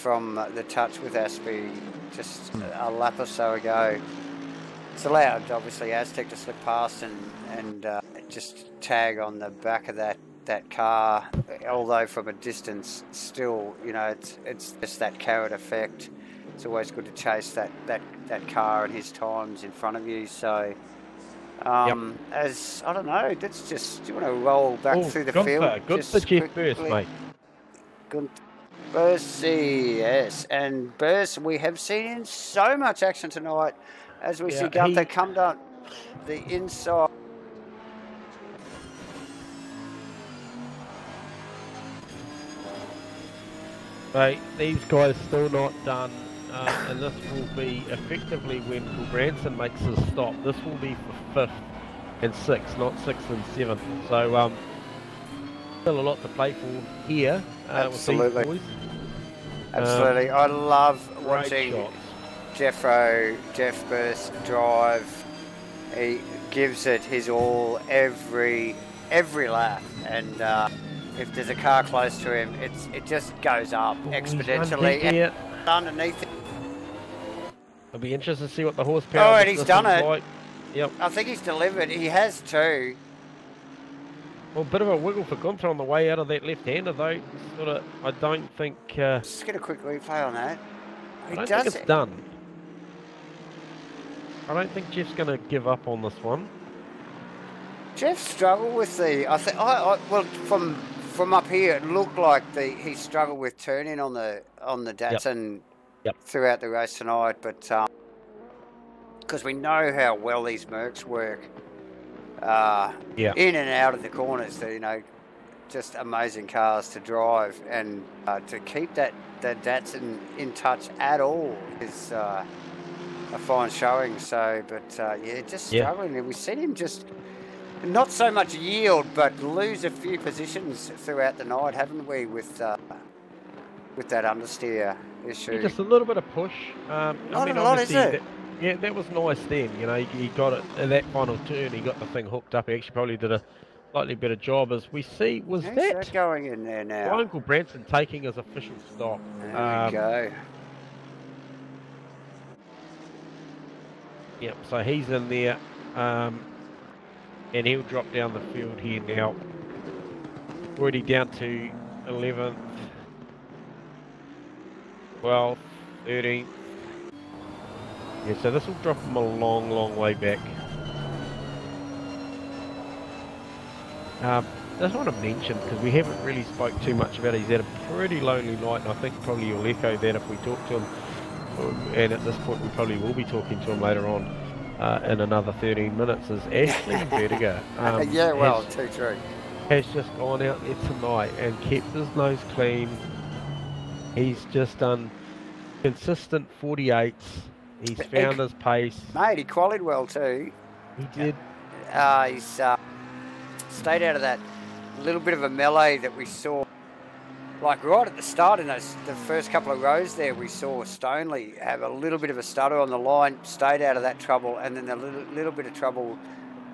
from the touch with Aspie just a lap or so ago. It's allowed, obviously, Aztec to slip past and, and uh, just tag on the back of that, that car. Although from a distance, still, you know, it's, it's just that carrot effect. It's always good to chase that, that, that car and his times in front of you. So, um, as I don't know, let's just, do you want to roll back Oh, through the Gunther, field? For Jeff Burst, mate. Gunther Bursey, yes. And Burst, we have seen in so much action tonight as we see Yeah, Gunther he- come down the inside. Right, these guys still not done, uh, and this will be effectively when Branson makes his stop. This will be for fifth and sixth, not sixth and seventh. So um, still a lot to play for here uh, Absolutely. Absolutely. I love watching shots. Jeffro, Jeff Burst drive. He gives it his all every every lap, and uh, if there's a car close to him, it's it just goes up exponentially. underneath it. And underneath it, It'll be interesting to see what the horsepower. Oh, and he's done it. Like. Yep. I think he's delivered. He has too. Well, a bit of a wiggle for Gunther on the way out of that left-hander, though. Sort of, I don't think. Uh, Let's get a quick replay on that. I He don't does think it's it. done. I don't think Jeff's going to give up on this one. Jeff struggled with the. I think. I, I well from from up here, it looked like the he struggled with turning on the on the Datsun Yep. throughout the race tonight, but because we know how well these Mercs work, uh, Yeah. in and out of the corners, they, you know, just amazing cars to drive and uh, to keep that that Datsun in touch at all is. Uh, a fine showing, so but uh, yeah, just struggling. And we've seen him just not so much yield, but lose a few positions throughout the night, haven't we? With uh, with that understeer issue. Yeah, just a little bit of push. Um, I Not mean, a lot, is it? That, yeah, that was nice then. You know, he, he got it in that final turn. He got the thing hooked up. He actually probably did a slightly better job. As we see, was Who's that that going in there now? Uncle Branson taking his official stop? There Um, we go. Yep. So he's in there, um, and he'll drop down the field here now. Already down to 11th, 12th, 13th. Yeah, so this will drop him a long, long way back. Um, just want to mention, because we haven't really spoke too much about it, he's had a pretty lonely night, and I think probably you'll echo that if we talk to him. Um, And at this point, we probably will be talking to him later on uh, in another 13 minutes, is Ashley Vertigo. Um, yeah, well, has- too true. has just gone out there tonight and kept his nose clean. He's just done consistent 48s. He's found his pace. Mate, he qualified well too. He did. Uh, he's uh, stayed out of that little bit of a melee that we saw like right at the start in those the first couple of rows there, we saw Stonley have a little bit of a stutter on the line, stayed out of that trouble, and then a little, little bit of trouble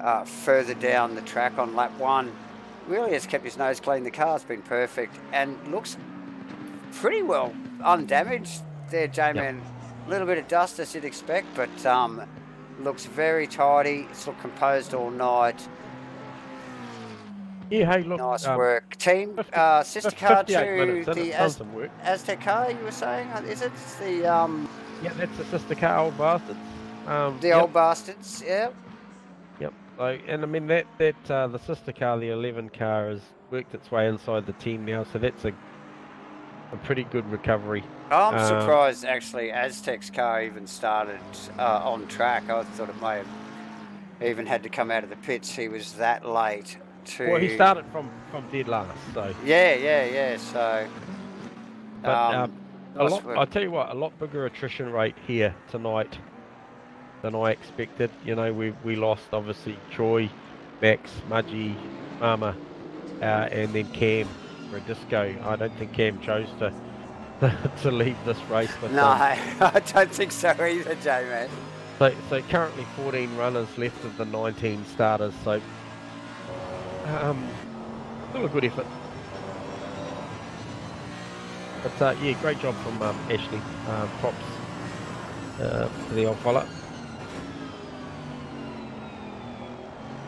uh, further down the track on lap one. Really has kept his nose clean. The car's been perfect and looks pretty well undamaged there, J-Man. A little bit of dust as you'd expect, but um, looks very tidy. It's looked composed all night. Yeah, hey, look. Nice um, work. Team, 50 uh, sister car 58 minutes to the Az- work. Aztec car, you were saying? Uh, Is it It's the um, Yeah, that's the sister car, old bastards. Um, the yep, old bastards? Yeah. Yep. Like, and I mean that that uh, the sister car, the 11 car, has worked its way inside the team now, so that's a a pretty good recovery. I'm Um, surprised actually Aztec's car even started uh, on track. I thought it may have even had to come out of the pits. He was that late to. Well, he started from from dead last, so. Yeah, yeah, yeah. So. But um, um, a lot. I tell you what, a lot bigger attrition rate here tonight than I expected. You know, we we lost obviously Troy, Max, Mudgy, Mama, uh, and then Cam for a disco. I don't think Cam chose to to leave this race. But, no, um, I don't think so either, J man. so, so currently 14 runners left of the 19 starters. So um, still a good effort. But uh, yeah, great job from um, Ashley. Um, props uh, to the old fella.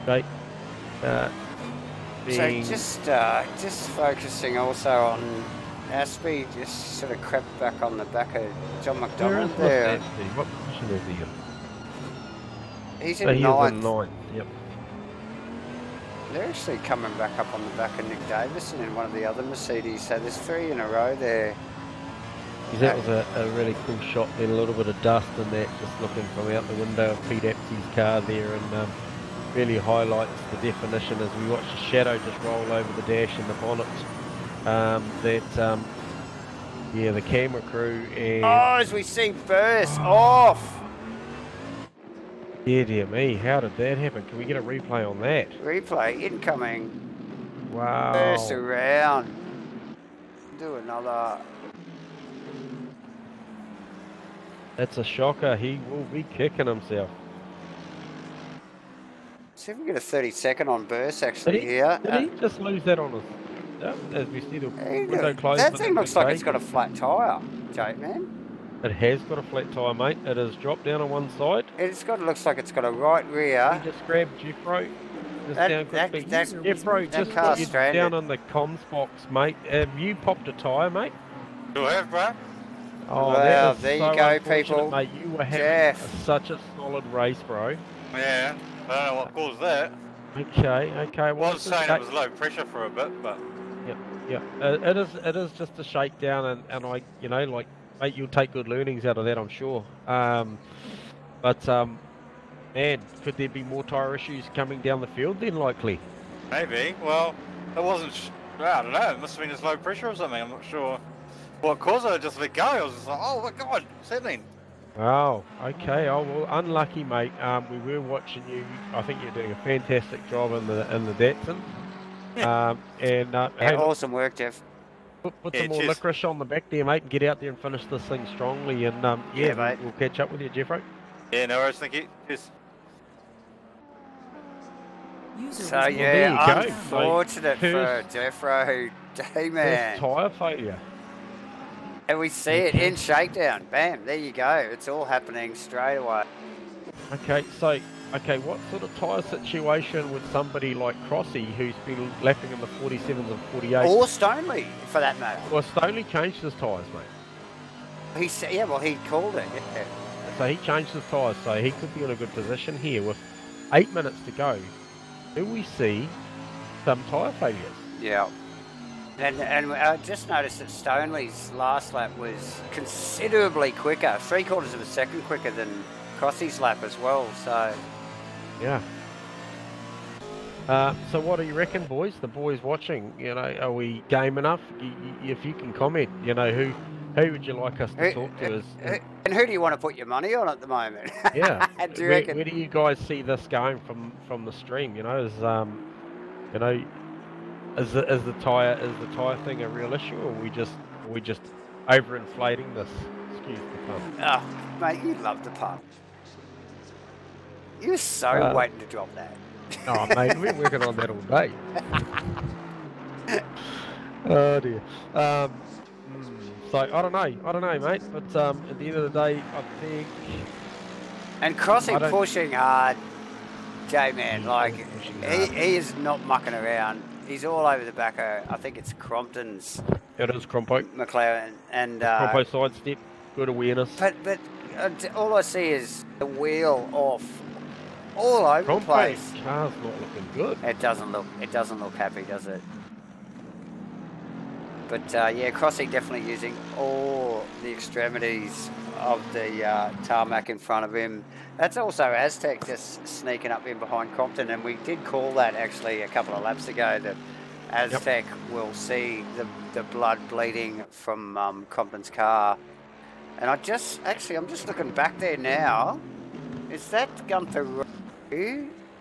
Great. Uh, So just uh, just focusing also on Aspie, just sort of crept back on the back of John McDonald there. What position is he in? He's So in he is ninth. in ninth. They're actually coming back up on the back of Nick Davidson in one of the other Mercedes. So there's three in a row there. That was a, a really cool shot. Then a little bit of dust and that, just looking from out the window of Pete Apsey's car there, and um, really highlights the definition as we watch the shadow just roll over the dash and the bonnet. Um, that um, yeah, the camera crew and Oh, as we see burst off. Yeah, dear me, how did that happen? Can we get a replay on that? Replay incoming. Wow. Burst around. Do another. That's a shocker. He will be kicking himself. See if we get a 30 second on burst Did actually he, here. did Uh, he just lose that on us? Yeah, as we see the window closed. that thing looks like it's got a flat tyre, Jake man. It has got a flat tyre, mate. It has dropped down on one side. It's got looks like it's got a right rear. You just grab Jeffro. Just That- down that- quickly. that- Jeffro, that just car's put you stranded. down on the comms box, mate. Have you popped a tyre, mate? Do I have, bro? Oh, Well, that is there you go, people. Mate, you were having Jeff. a- such a solid race, bro. Yeah. I don't know what caused that. Okay, okay. Well, I was saying it was low pressure for a bit, but Yeah, uh, it is. It is just a shakedown, and, and I, you know, like, mate, you'll take good learnings out of that, I'm sure. Um, but um, man, could there be more tyre issues coming down the field then? Likely. maybe. Well, it wasn't. I don't know. It must have been just low pressure or something. I'm not sure what caused it. Just let go. I was just like, oh my god, what's happening? Wow. Okay. Oh well, unlucky, mate. Um, we were watching you. I think you're doing a fantastic job in the in the Datsun. Um, and uh, Yeah, hey, awesome work, Jeff. Put, put Yeah, some more cheers. licorice on the back there, mate, and get out there and finish this thing strongly. And um, yeah, Yeah, mate. we'll catch up with you, Jeffro. Yeah, no worries. Thank you. Cheers. User So was there yeah, you go. unfortunate for First- Jeffro, Day First man. tyre failure. And we see it in shakedown. Bam, there you go. It's all happening straight away. Okay, so okay, what sort of tyre situation would somebody like Crossy, who's been lapping in the 47s and 48s, Or Stonley, for that matter. well, Stoney changed his tyres, mate. He said, yeah, well, he called it. Yeah. So he changed his tyres, so he could be in a good position here with eight minutes to go. Do we see some tyre failures? Yeah. And, and I just noticed that Stonley's last lap was considerably quicker, three quarters of a second quicker than Crossy's lap as well. So Yeah. Uh, so what do you reckon, boys? The boys watching, you know, are we game enough? Y- y- If you can comment, you know, who who would you like us to Who- talk to? As, Who- And who do you want to put your money on at the moment? yeah. do you where, reckon? where do you guys see this going from from the stream? You know, is um, you know, is the is the tire is the tire thing a real issue, or are we just are we just overinflating this? Excuse the pun. Oh, mate, you love the pun. You're so Uh, waiting to drop that. Oh, mate, we're working on that all day. oh dear. Um, so I don't know, I don't know, mate. But um, at the end of the day, I think And crossing pushing hard, J-Man, like, he, he is not mucking around. He's all over the back of, I think it's Crompton's it is Crompo. McLaren. And, uh, Crompo sidestep, good awareness. but, but uh, all I see is the wheel off all over the place. car's not looking good. It doesn't look, it doesn't look happy, does it? But uh, yeah, Crossy definitely using all the extremities of the uh, tarmac in front of him. That's also Aztec just sneaking up in behind Crompton, and we did call that actually a couple of laps ago that Aztec will see the, the blood bleeding from um, Crompton's car. And I just, actually, I'm just looking back there now. Is that Gunther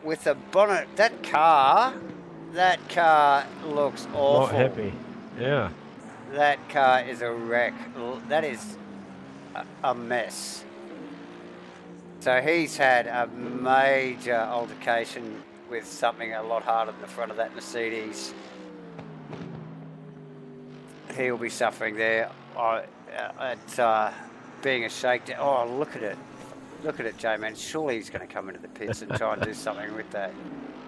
With a bonnet? That car, that car looks awful. Not happy. Yeah. That car is a wreck. That is a, mess. So he's had a major altercation with something a lot harder than the front of that Mercedes. He'll be suffering there. Uh, at uh, being a shakedown. Oh, look at it. Look at it, J man. Surely he's going to come into the pits and try and do something with that.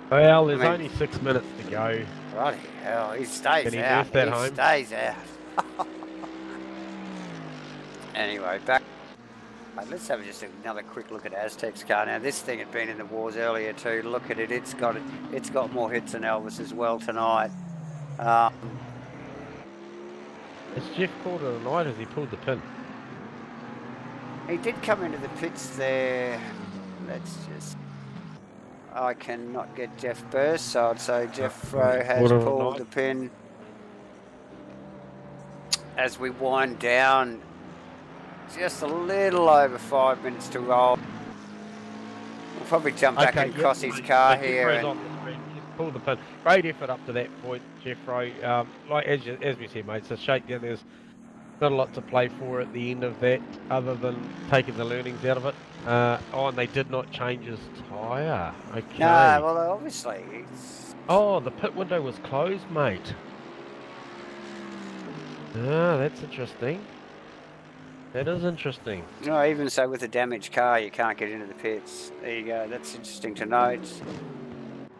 Well, there's mean- only six minutes to go. Bloody hell, he stays Can he out. that he home? stays out. anyway, back. Right, let's have just another quick look at Aztec's car. Now, this thing had been in the wars earlier too. Look at it. It's got it. It's got more hits than Elvis as well tonight. Um, Has Jeff called it a night? Has he pulled the pin? He did come into the pits there. Let's just. I cannot get Jeff Burst, so I'd say Jeffro has pulled the pin. As we wind down, just a little over five minutes to roll. We'll probably jump back and yep, his mate. car here. And, on the screen. He's pulled the pin. Great effort up to that point, Jeffro. Um, like as, you, as we said, mate, it's a shakedown. There's not a lot to play for at the end of that, other than taking the learnings out of it. Uh, oh, and they did not change his tyre. Okay. no, well, obviously, it's, Oh, the pit window was closed, mate. Ah, that's interesting. That is interesting. no, even so, with a damaged car, you can't get into the pits. There you go. That's interesting to note.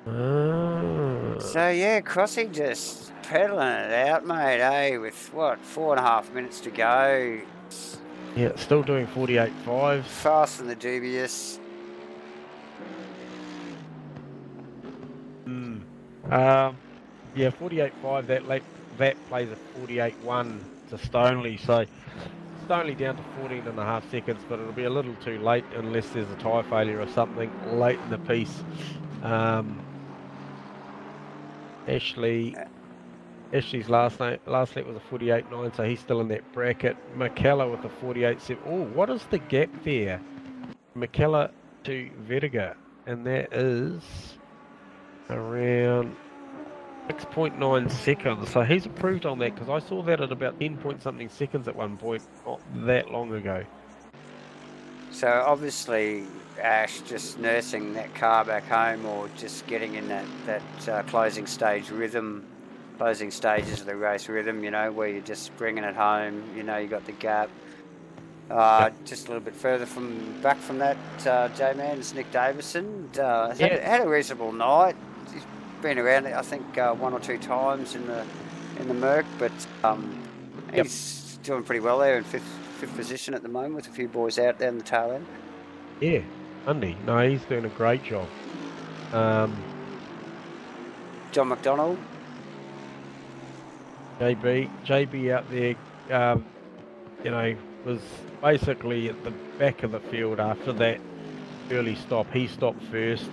Ah. So yeah, Crossy just pedaling it out, mate. Eh, with what four and a half minutes to go. Yeah, still doing 48.5. Fast and the dubious. Mm. Um, yeah, 48.5. That that plays a 48.1 to Stonley. So Stonley down to 14 and a half seconds, but it'll be a little too late unless there's a tyre failure or something late in the piece. Um, Ashley. Ashley's last night, last lap was a 48.9, so he's still in that bracket. McKellar with a 48.7. Oh, what is the gap there? McKellar to Vertiger, and that is around 6.9 seconds. So he's improved on that because I saw that at about 10 point something seconds at one point not that long ago. So obviously, Ash just nursing that car back home, or just getting in that that uh, closing stage rhythm, closing stages of the race rhythm. You know, where you're just bringing it home. You know, you got the gap. Uh, Just a little bit further from back from that, uh, J Man is Nick Davidson. Uh, has had, a, had a reasonable night. He's been around, I think, uh, one or two times in the in the Merc, but um, Yep. he's doing pretty well there in fifth fifth position at the moment with a few boys out there in the tail end. Yeah, Andy. No, he's doing a great job. Um, John McDonald. JB, JB out there, um, you know, was basically at the back of the field after that early stop. He stopped first.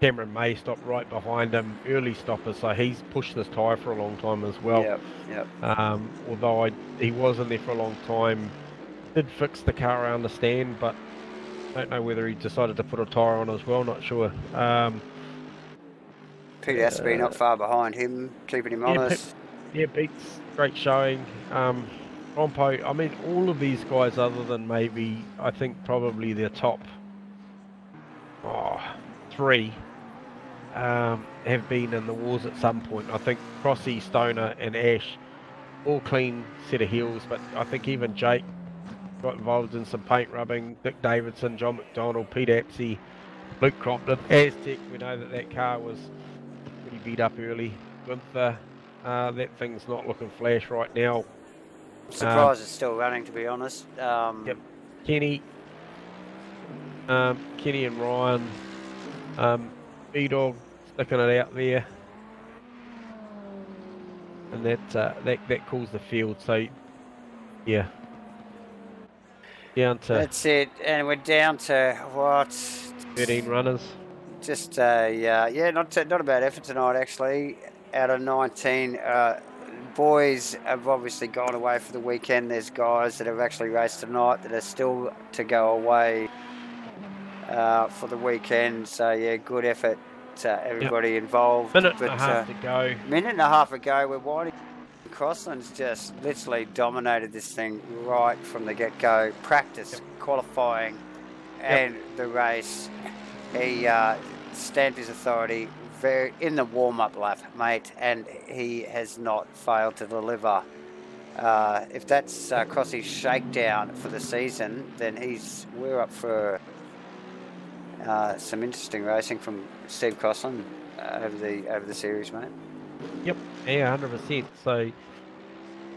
Cameron May stopped right behind him. Early stopper, so he's pushed this tyre for a long time as well. Yep, yep. Um, although I, he was in there for a long time, did fix the car, I understand, but don't know whether he decided to put a tyre on as well. Not sure. Um, Pete Apsey not far behind him, keeping him Yeah, honest. Yeah, Beats, great showing. Um, Rompo, I mean, all of these guys, other than maybe, I think probably their top oh, three, um, have been in the wars at some point. I think Crossy, Stoner, and Ash, all clean set of heels, but I think even Jake got involved in some paint rubbing. Nick Davidson, John McDonald, Pete Apsey, Luke Crompton, Aztec. We know that that car was pretty beat up early. Gunther, uh, that thing's not looking flash right now. Surprised it's still running, to be honest. Um, Yep. Kenny, um, Kenny and Ryan, um, B-Dog sticking it out there, and that uh, that that calls the field. So, yeah, down to That's it, and we're down to what? 13 runners. Just uh, yeah, yeah, not not a bad effort tonight actually. Out of 19, uh, boys have obviously gone away for the weekend. There's guys that have actually raced tonight that are still to go away uh, for the weekend. So yeah, good effort to everybody involved. Minute but and a half uh, to go. minute and a half ago, we're winding. Crossland's just literally dominated this thing right from the get go. Practice, qualifying, and the race. He uh, stamped his authority very in the warm up lap, mate, and he has not failed to deliver. Uh, if that's uh, Crossy's shakedown for the season, then he's we're up for uh, some interesting racing from Steve Crossland uh, over the over the series, mate. Yep, yeah, hundred percent. So,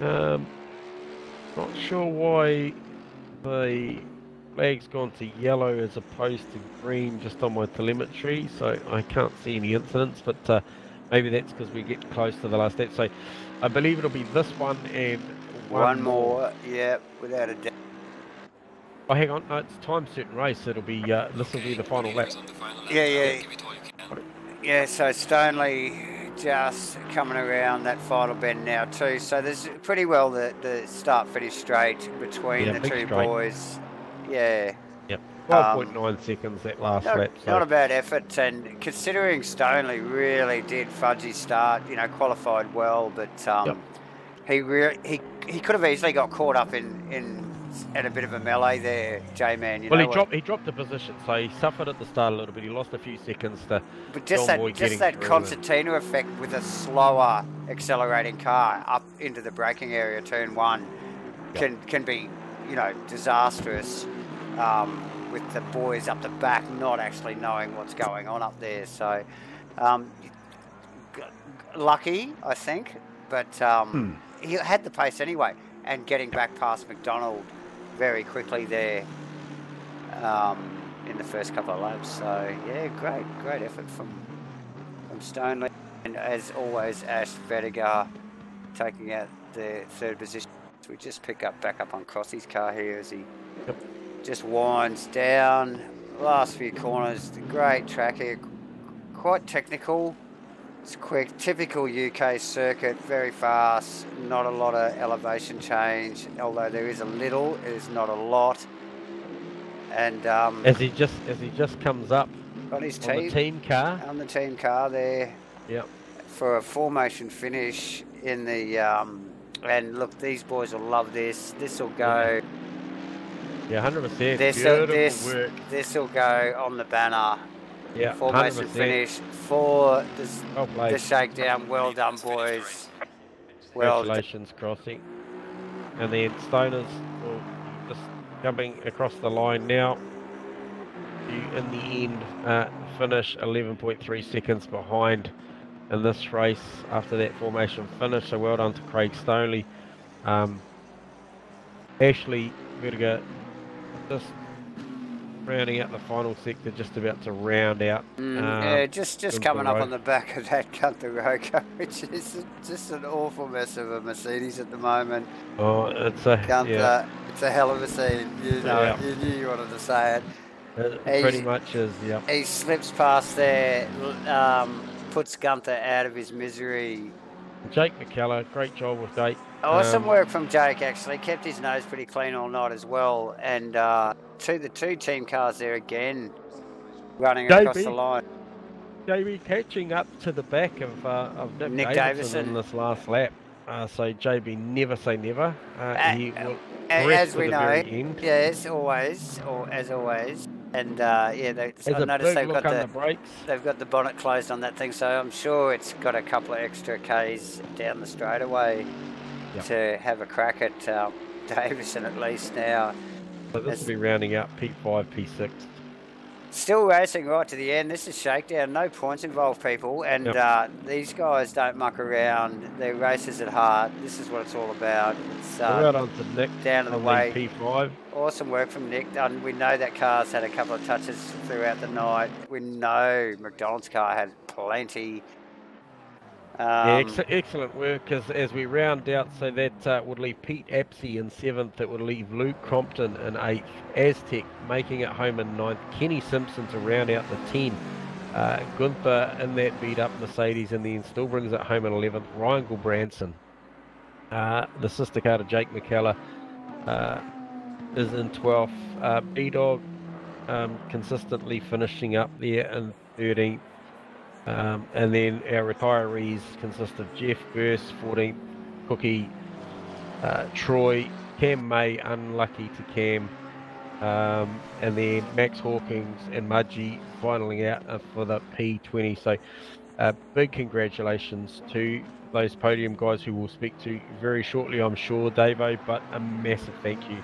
um, not sure why the flag's gone to yellow as opposed to green just on my telemetry. So I can't see any incidents, but uh, maybe that's because we get close to the last step. So I believe it'll be this one and one, One, more, yeah, without a doubt. Oh, hang on, no, it's time certain race. It'll be uh, this will be the final lap. Yeah, yeah. Yeah, so Stonley just coming around that final bend now too. So there's pretty well the, the start finish straight between Yeah, the two straight. boys. Yeah, Yep, twelve point nine seconds that last not, lap. So. not a bad effort. And considering Stonley really did fudgy start, you know, qualified well, but um, Yep. he really he he could have easily got caught up in in at a bit of a melee there, J man. You well, know he what? dropped he dropped the position, so he suffered at the start a little bit. He lost a few seconds to But just John that, just that through it. concertina effect with a slower accelerating car up into the braking area, turn one, Yep. can can be, you know, disastrous. Um, with the boys up the back not actually knowing what's going on up there, so um, lucky, I think, but um, he had the pace anyway, and getting back past McDonald very quickly there um, in the first couple of laps. So yeah, great, great effort from from Stonley, and as always, Ash Vedigar taking out the third position. So we just pick up back up on Crossy's car here as he Yep. Just winds down. Last few corners, great track here, quite technical. It's quick, typical UK circuit, very fast, not a lot of elevation change, although there is a little, it is not a lot. And um, as he just as he just comes up on his on the team, team car. on the team car there Yep. for a formation finish in the. Um, and look, these boys will love this. This will go. Yeah, hundred percent. This Beautiful this work. this will go on the banner. Yeah, Formation 100%. finish for this, Well the shakedown. Well done, boys. Well. Congratulations, Crossy. And then Stoners will just jumping across the line now. In the end, uh, finish 11.3 seconds behind in this race after that formation finish. So well done to Craig Stonley. Um, Ashley Vertiger just rounding out the final sector, just about to round out. Mm, um, yeah, just just coming up on the back of that Gunther Roco, which is just an awful mess of a Mercedes at the moment. Oh, it's a Gunther, yeah, it's a hell of a scene. You know, Yeah. you knew you wanted to say it. it He's- pretty much is. Yeah. He slips past there, um, puts Gunther out of his misery. Jake McKellar, great job with Jake. Awesome Um, work from Jake. Actually, kept his nose pretty clean all night as well. And uh, two the two team cars there again, running across JB. the line. JB catching up to the back of uh, of Nick, Nick in this last lap. Uh, so JB never say never. Uh, he will As we know, yes, always, or as always, and uh, yeah, they, I noticed they've got the the brakes. they've got the bonnet closed on that thing, so I'm sure it's got a couple of extra k's down the straightaway Yep. to have a crack at uh, Davidson at least now. So this will be rounding out P5, P6. Still racing right to the end. This is shakedown. No points involved, people. And Yep. uh, these guys don't muck around. They're racers at heart. This is what it's all about. It's uh, Nick down to the way. P5. Awesome work from Nick. And we know that car's had a couple of touches throughout the night. We know McDonald's car had plenty. Um, yeah, ex- excellent work as, as we round out. So that uh, would leave Pete Apsey in seventh. It would leave Luke Crompton in eighth. Aztec making it home in ninth. Kenny Simpson to round out the ten. Uh, Gunther in that beat up Mercedes and then still brings it home in 11th. Ryan Gulbranson, uh, the sister car to Jake McKellar, uh, is in 12th. Uh, B Dog um, consistently finishing up there in 13th. Um, and then our retirees consist of Jeff Burst, 14th, Cookie, uh, Troy, Cam May, unlucky to Cam, um, and then Max Hawkins and Mudgee finaling out uh, for the P20. So, uh, big congratulations to those podium guys who we'll speak to very shortly, I'm sure, Davo. But a massive thank you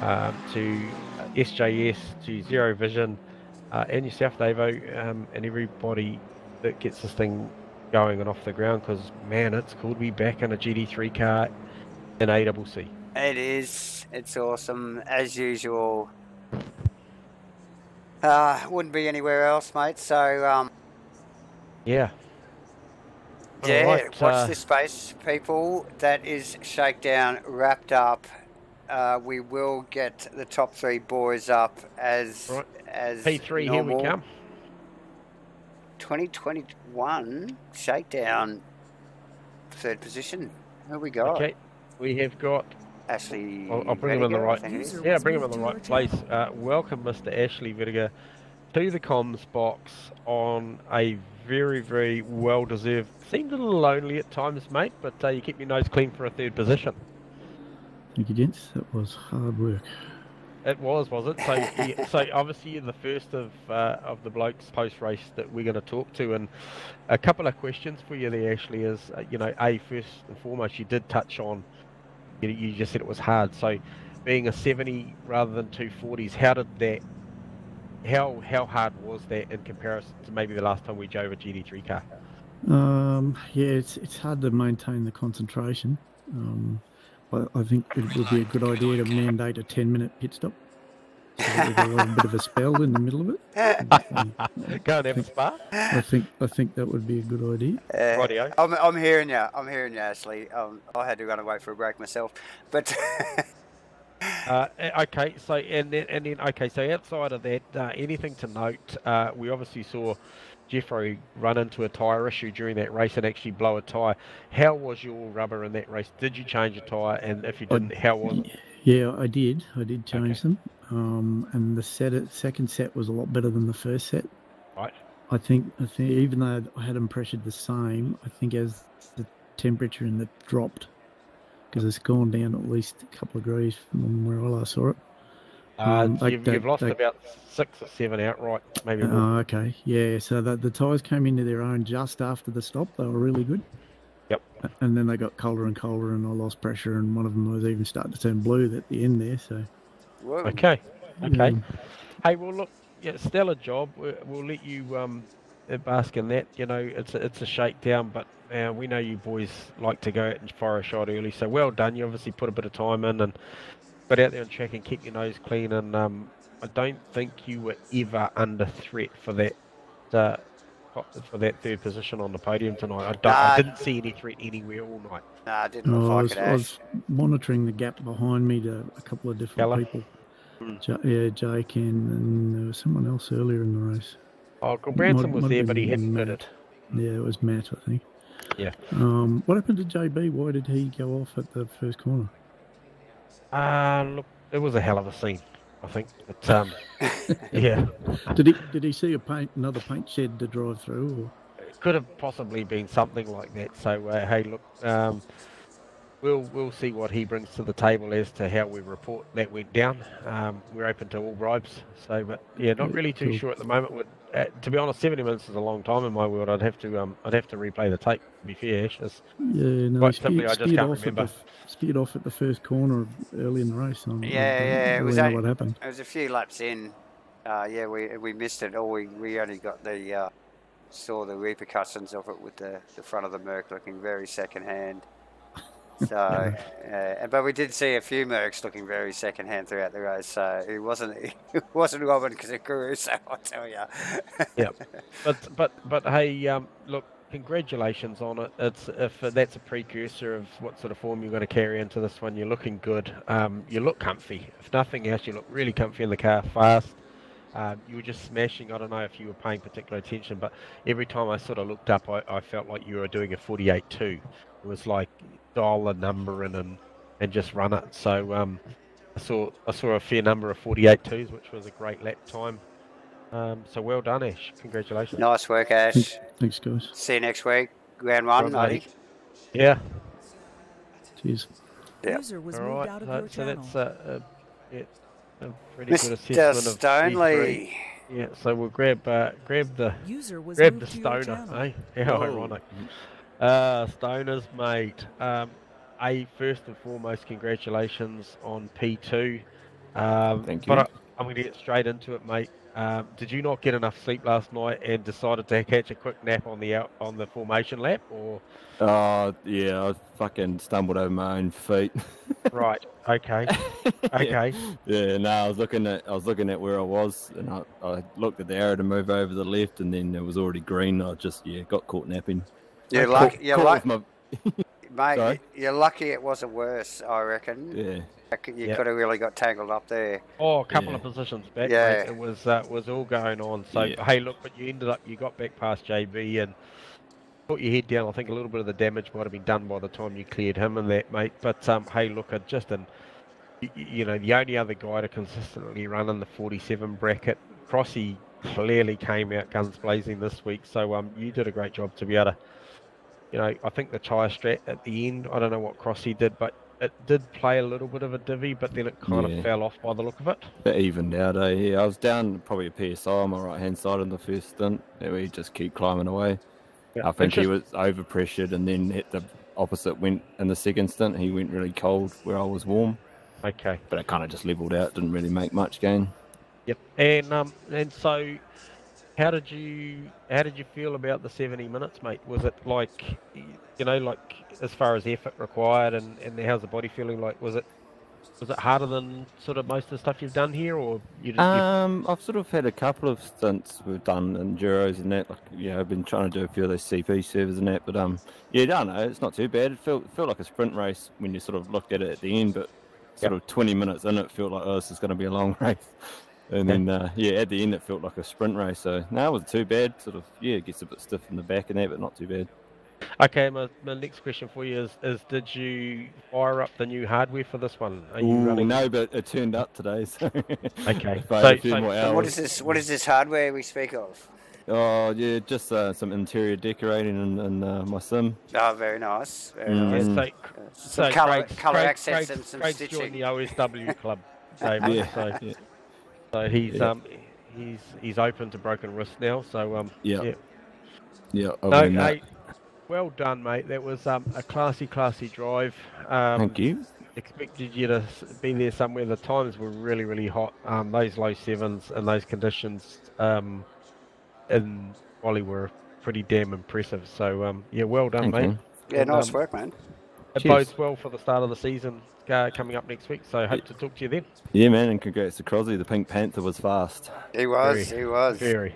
um, to uh, SJS, to Zero Vision, uh, and yourself, Davo, um, and everybody that gets this thing going and off the ground. Because man, it's cool to be back in a GT3 car in ACC. It is. It's awesome as usual. Uh, wouldn't be anywhere else, mate. So um, Yeah. yeah, Alright, watch uh, this space, people. That is shakedown wrapped up. Uh, we will get the top three boys up as Right. as P3, here we come. 2021 shakedown third position. Who we got? Okay. We have got. Ashley. I'll, I'll bring him in the right. think it is. User Yeah, bring him in the right place. Uh, welcome, Mr. Ashley Vidiger, to the comms box on a very, very well deserved. Seemed a little lonely at times, mate, but uh, you keep your nose clean for a third position. Thank you, gents. That was hard work. It was, was it? So, yeah, so obviously you're the first of uh, of the blokes post race that we're going to talk to, and a couple of questions for you there, Ashley. Is uh, you know, a first and foremost, you did touch on, you, you just said it was hard. So, being a 70 rather than two 40s, how did that? How how hard was that in comparison to maybe the last time we drove a GT3 car? Um, yeah, it's it's hard to maintain the concentration. Um, but I think it would be a good idea to mandate a 10 minute pit stop. So that we have a bit of a spell in the middle of it. Um, Go and have a spa. I think I think that would be a good idea. Uh, Rightio. I'm, I'm hearing you. I'm hearing you, Ashley. Um, I had to run away for a break myself, but Uh, okay, so and then and then okay, so outside of that, uh, anything to note? Uh, we obviously saw Jeffro run into a tyre issue during that race and actually blow a tyre. How was your rubber in that race? Did you change a tyre? And if you didn't, how was it? Yeah, I did. I did change Okay. them. Um, and the set, second set was a lot better than the first set. Right. I think, I think even though I had them pressured the same, I think as the temperature in the dropped, because it's gone down at least a couple of degrees from where I last saw it. Uh, Um, they- you've, they- you've lost they- about six or seven outright, maybe more. Oh, okay. Yeah. So the, the tyres came into their own just after the stop. They were really good. Yep. And then they got colder and colder, and I lost pressure, and one of them was even starting to turn blue at the end there. So. Whoa. Okay, okay. um, Hey, well, look, yeah, stellar job. We'll, we'll let you um, uh, bask in that. You know, it's a, it's a shakedown, but uh, we know you boys like to go out and fire a shot early. So well done. You obviously put a bit of time in and got out there and check and keep your nose clean. And um, I don't think you were ever under threat for that uh, for that third position on the podium tonight. I, don't, I didn't see any threat anywhere all night. Nah, didn't No, look I, like was, it, I was monitoring the gap behind me to a couple of different Keller? people. Hmm. Ja- yeah, Jake and, and there was someone else earlier in the race. Oh, Branson Might- was might there, but he hadn't Matt. it. Yeah, it was Matt, I think. Yeah. Um, what happened to JB? Why did he go off at the first corner? Uh, look, it was a hell of a scene. I think. But um, yeah, Did he did he see a paint another paint shed to drive through? it could have possibly been something like that. So uh, hey, look, um, we'll we'll see what he brings to the table as to how we report that went down. Um, we're open to all bribes. So, but yeah, not really too Cool. sure at the moment. Would uh, to be honest, seventy minutes is a long time in my world. I'd have to um, I'd have to replay the tape. To be fair, Ash. It's- Or? Yeah, no, Quite he simply, I speared, just can't off remember. At the, speared off at the first corner early in the race. I don't- I Yeah, don't yeah, it really was know a- what happened. It was a few laps in. Uh, yeah, we we missed it, or we, we only got the uh, saw the repercussions of it with the, the front of the Merc looking very second hand. So, uh, but we did see a few Mercs looking very secondhand throughout the race. So it wasn't it wasn't Robin Caruso, I tell you. yeah, but but but hey, um, look, congratulations on it. It's if that's a precursor of what sort of form you're going to carry into this one. You're looking good. Um, you look comfy. If nothing else, you look really comfy in the car, fast. Um, you were just smashing. I don't know if you were paying particular attention, but every time I sort of looked up, I, I felt like you were doing a 48-2. It was like dial the number in and and just run it. So um, I saw I saw a fair number of 48 twos, which was a great lap time. Um, so well done, Ash. Congratulations. nice work, Ash. Thanks, guys. See you next week. Round one, Well I Yeah. Cheers. Yeah. User was All moved right. out of so- your so that's uh, uh, yeah, a pretty good Mr. assessment of P3. Stonley. Yeah. So we'll grab uh, grab the User was grab the moved to your stoner. channel. Eh? How ironic. Uh, stoners, mate. Um, a first and foremost, congratulations on P2. Um, Thank But you. I, I'm going to get straight into it, mate. Um, did you not get enough sleep last night and decided to catch a quick nap on the out on the formation lap, or Oh yeah, I fucking stumbled over my own feet. right? Okay, okay. Yeah, no, I was looking at I was looking at where I was, and I, I looked at the arrow to move over the left, and then it was already green. I just yeah got caught napping. You're Caught- lucky. You're lucky, mate. Sorry? You're lucky it wasn't worse. I reckon. yeah, You Yeah. could have really got tangled up there. Oh, a couple Yeah. of positions back. Yeah. mate. It was uh, was all going on. So Yeah. hey, look, but you ended up you got back past JB and put your head down. I think a little bit of the damage might have been done by the time you cleared him and that, mate. But um, hey, look, uh, just an y- y- you know the only other guy to consistently run in the 47 bracket, Crossy clearly came out guns blazing this week. So um, you did a great job to be able to. You know, I think the tyre strat at the end. I don't know what Crossy did, but it did play a little bit of a divvy, but then it kind Yeah. of fell off by the look of it. it evened out. Eh? Yeah, I was down probably a psi on my right hand side in the first stint. We just keep climbing away. Yeah, I think he was over pressured, and then hit the opposite went in the second stint. He went really cold where I was warm, Okay. but it kind of just leveled out. Didn't really make much gain. Yep. And um and so how did you how did you feel about the 70 minutes, mate? Was it like you know like as far as effort required and and how's the body feeling like was it was it harder than sort of most of the stuff you've done here or you you, Um, I've sort of had a couple of stints we've done enduros and that. Like, yeah, I've been trying to do a few of those CP servers and that. But um, yeah, I don't know. It's not too bad. It felt felt like a sprint race when you sort of looked at it at the end. But sort of 20 minutes in, it felt like oh, this is going to be a long race. And then uh, yeah, at the end it felt like a sprint race. So no, it wasn't too bad. Sort of yeah, it gets a bit stiff in the back and that, but not too bad. Okay, my, my next question for you is is did you fire up the new hardware for this one? Are you Ooh, running no, but it turned up today. So Okay, so- a few so- more so So hours. this? What is this hardware we speak of? Oh yeah, just uh, some interior decorating in, in uh, my sim. Oh, very nice. Very Mm. Yeah, nice. so Some So color, Craig's- color Craig- accents Craig's- and some Craig's joined stitching. the OSW club, David. Yeah, So, yeah. So he's Yeah. um he's he's open to broken wrist now. So um Yeah. yeah. Yeah, No, than that- hey, well done, mate. That was um a classy, classy drive. Um, Thank you. Expected you to be there somewhere. The times were really, really hot. Um, those low sevens and those conditions um in Wally were pretty damn impressive. So um yeah, well done, Thank mate. you. Yeah, And, nice um, work, man. It Cheers. bodes well for the start of the season uh, coming up next week. So hope to talk to you then. Yeah, man, and congrats to Crosby. The Pink Panther was fast. He was. very, He was. Very.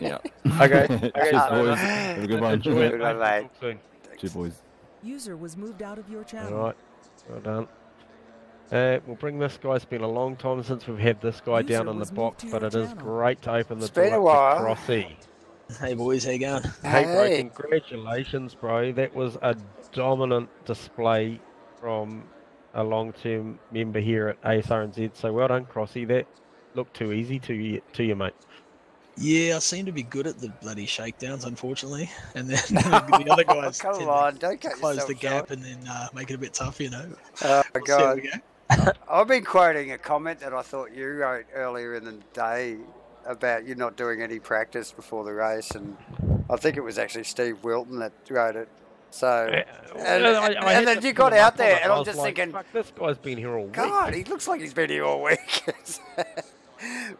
Yeah. Okay. Cheers, Okay, boys. Have a good one. Enjoy it, Good mate. one, mate. Talk soon. Cheers, boys. User was moved out of your channel. All right. Well done. Uh, we'll bring this guy. It's been a long time since we've had this guy User down in the box, but your it is channel. great to open the It's been door a while. to Crossy. Hey boys, how you going? Hey, bro, Hey. congratulations, bro. That was a dominant display from a long-term member here at ASRNZ. So well done, Crossy. That looked too easy to you, to you, mate? Yeah, I seem to be good at the bloody shakedowns, unfortunately, and then the other guys come tend to on, don't cut close the gap short. and then uh, make it a bit tough, you know. Oh my We'll god. we go. I've been quoting a comment that I thought you wrote earlier in the day about you not doing any practice before the race, and I think it was actually Steve Wilton that wrote it. So, and, I- I and then you got out there, and I'm just like, thinking, Fuck, this guy's been here all week. God, he looks like he's been here all week.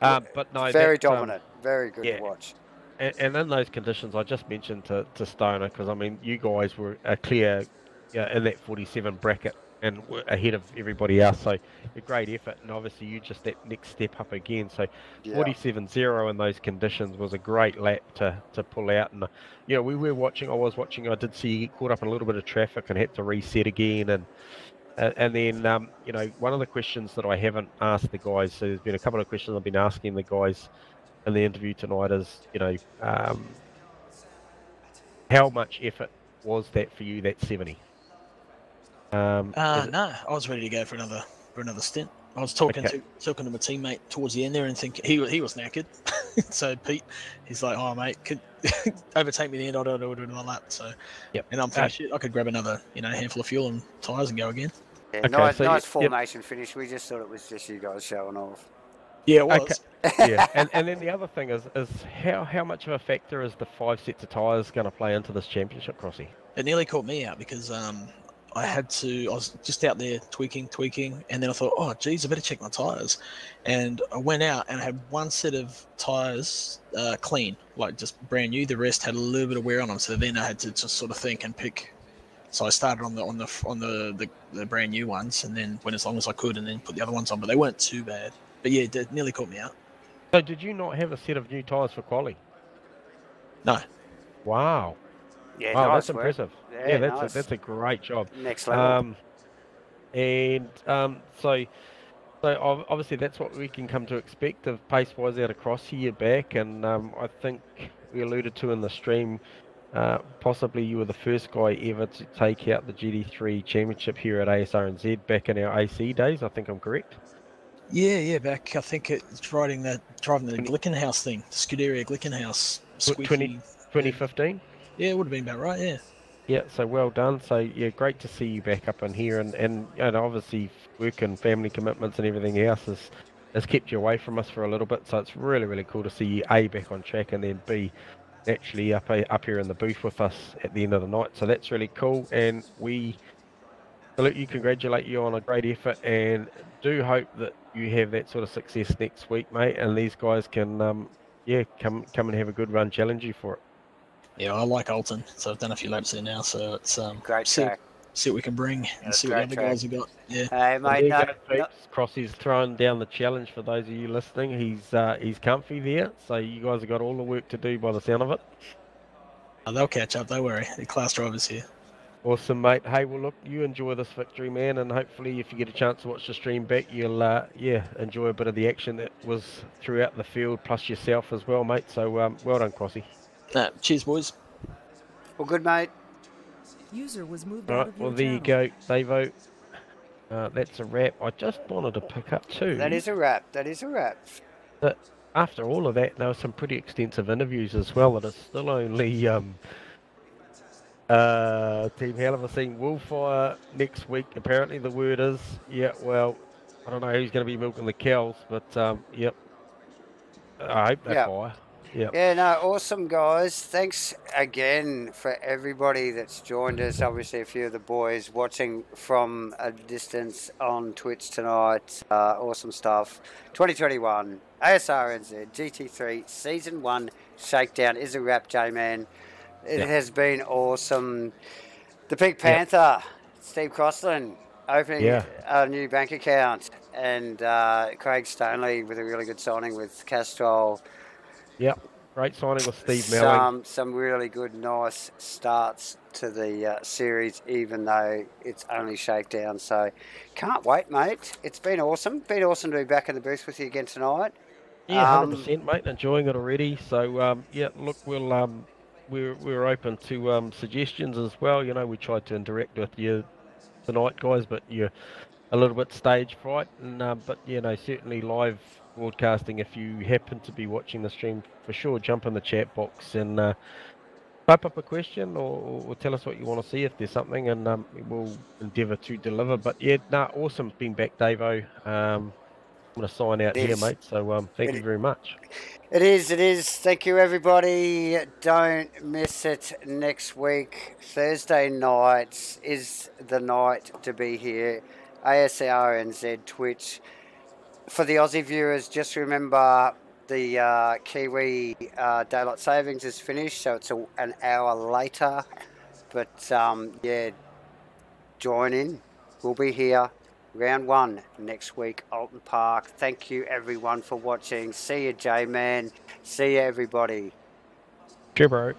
Um, but no, very um, dominant, very good yeah. to watch. And, and in those conditions, I just mentioned to, to Stoner because I mean, you guys were a clear yeah, in that 47 bracket and ahead of everybody else. So a great effort, and obviously you just that next step up again. So Yeah. 47-0 in those conditions was a great lap to, to pull out. And you know, we were watching. I was watching. I did see you get caught up in a little bit of traffic and had to reset again. And and then um, you know, one of the questions that I haven't asked the guys. So there's been a couple of questions I've been asking the guys in the interview tonight is, you know, um, how much effort was that for you? That seventy. Um, Uh, no, I was ready to go for another for another stint. I was talking Okay. to talking to my teammate towards the end there and think he he was knackered. so Pete, he's like, "Oh mate, could overtake me at the end. I don't know what to do another lap." So, Yep. and I'm thinking, shit, I could grab another you know handful of fuel and tires and go again. Yeah, Okay, nice, so you- nice yep. formation finish. We just thought it was just you guys showing off. Yeah, it was. Okay. yeah, and, and then the other thing is is how how much of a factor is the five sets of tires going to play into this championship, Crossy? It nearly caught me out because um, I had to. I was just out there tweaking, tweaking, and then I thought, oh, geez, I better check my tires. And I went out and I had one set of tires uh, clean, like just brand new. The rest had a little bit of wear on them. So then I had to just sort of think and pick. So I started on the on the on the, the, the brand new ones, and then went as long as I could, and then put the other ones on. But they weren't too bad. But yeah, it nearly caught me out. So did you not have a set of new tires for quali? No. Wow. Yeah, wow, nice that's work. impressive. Yeah, Yeah, that's nice. a, that's a great job. Next level. Um, and um, so, so obviously that's what we can come to expect of pace wise out across here back. And um, I think we alluded to in the stream, uh, possibly you were the first guy ever to take out the GT3 Championship here at ASRNZ back in our AC days. I think I'm correct. Yeah, yeah. Back, I think it's riding that driving the Glickenhaus thing, Scuderia Glickenhaus. Tw- 20 squeaky- 2015. Yeah, it would have been about right. Yeah. Yeah, so well done. So yeah, great to see you back up in here, and and, and obviously work and family commitments and everything else has has kept you away from us for a little bit. So it's really really cool to see you a back on track, and then b actually up a- up here in the booth with us at the end of the night. So that's really cool, and we salute you, congratulate you on a great effort, and do hope that you have that sort of success next week, mate. And these guys can um yeah come come and have a good run, challenge you for it. Yeah, I like Oulton, so I've done a few laps there now. So it's um, Great see, track. see what we can bring Yeah, and see what the great other guys have got. Yeah, Hey, Well, mate, there no, go, no. Crossy's throwing down the challenge for those of you listening. He's uh, he's comfy there, so you guys have got all the work to do by the sound of it. Oh, they'll catch up. Don't worry. The class drivers here. Awesome, mate. Hey, well, look, you enjoy this victory, man, and hopefully, if you get a chance to watch the stream back, you'll uh, yeah enjoy a bit of the action that was throughout the field, plus yourself as well, mate. So um, well done, Crossy. Uh, cheers, boys. Well, good, mate. User was moved All out right, of well, there you channel. go, Davo. Uh, that's a wrap. I just wanted to pick up too. That is a wrap. That is a wrap. after all of that, there were some pretty extensive interviews as well that are still only um, uh, Team Halivacine will fire next week. Apparently, the word is, yeah, well, I don't know who's going to be milking the cows, but um, yep. I hope they Yeah. fire. Yep. Yeah, no, awesome guys. Thanks again for everybody that's joined us. Obviously, a few of the boys watching from a distance on Twitch tonight. Uh, awesome stuff. 2021 ASRNZ GT3 Season 1 Shakedown is a wrap, J Man. It Yeah. has been awesome. The Pink Panther, Steve Crossland, opening Yeah. a new bank account, and uh, Craig Stonley with a really good signing with Castrol. Yep. Great signing with Steve Melling. Some some really good, nice starts to the uh, series, even though it's only shakedown. So can't wait, mate. It's been awesome. Been awesome to be back in the booth with you again tonight. Yeah, Um, hundred percent, mate. Enjoying it already. So um, yeah, look, we'll um, we're we're open to um, suggestions as well. You know, we tried to interact with you tonight, guys, but you're a little bit stage fright, and um, but you know, certainly live broadcasting. If you happen to be watching the stream, for sure, jump in the chat box and uh, type up a question or, or tell us what you want to see if there's something, and um, we'll endeavour to deliver. But yeah, nah, awesome being back, Davo. Um, I'm going to sign out It here, is. mate. So um, thank It you very much. It is, it is. Thank you, everybody. Don't miss it next week. Thursday nights is the night to be here. ASR NZ Twitch. For the Aussie viewers, just remember the uh, Kiwi uh, daylight savings is finished, so it's a, an hour later. But um, yeah, join in. We'll be here round one next week, Oulton Park. Thank you everyone for watching. See you, J Man. See you, everybody. Cheers, bro.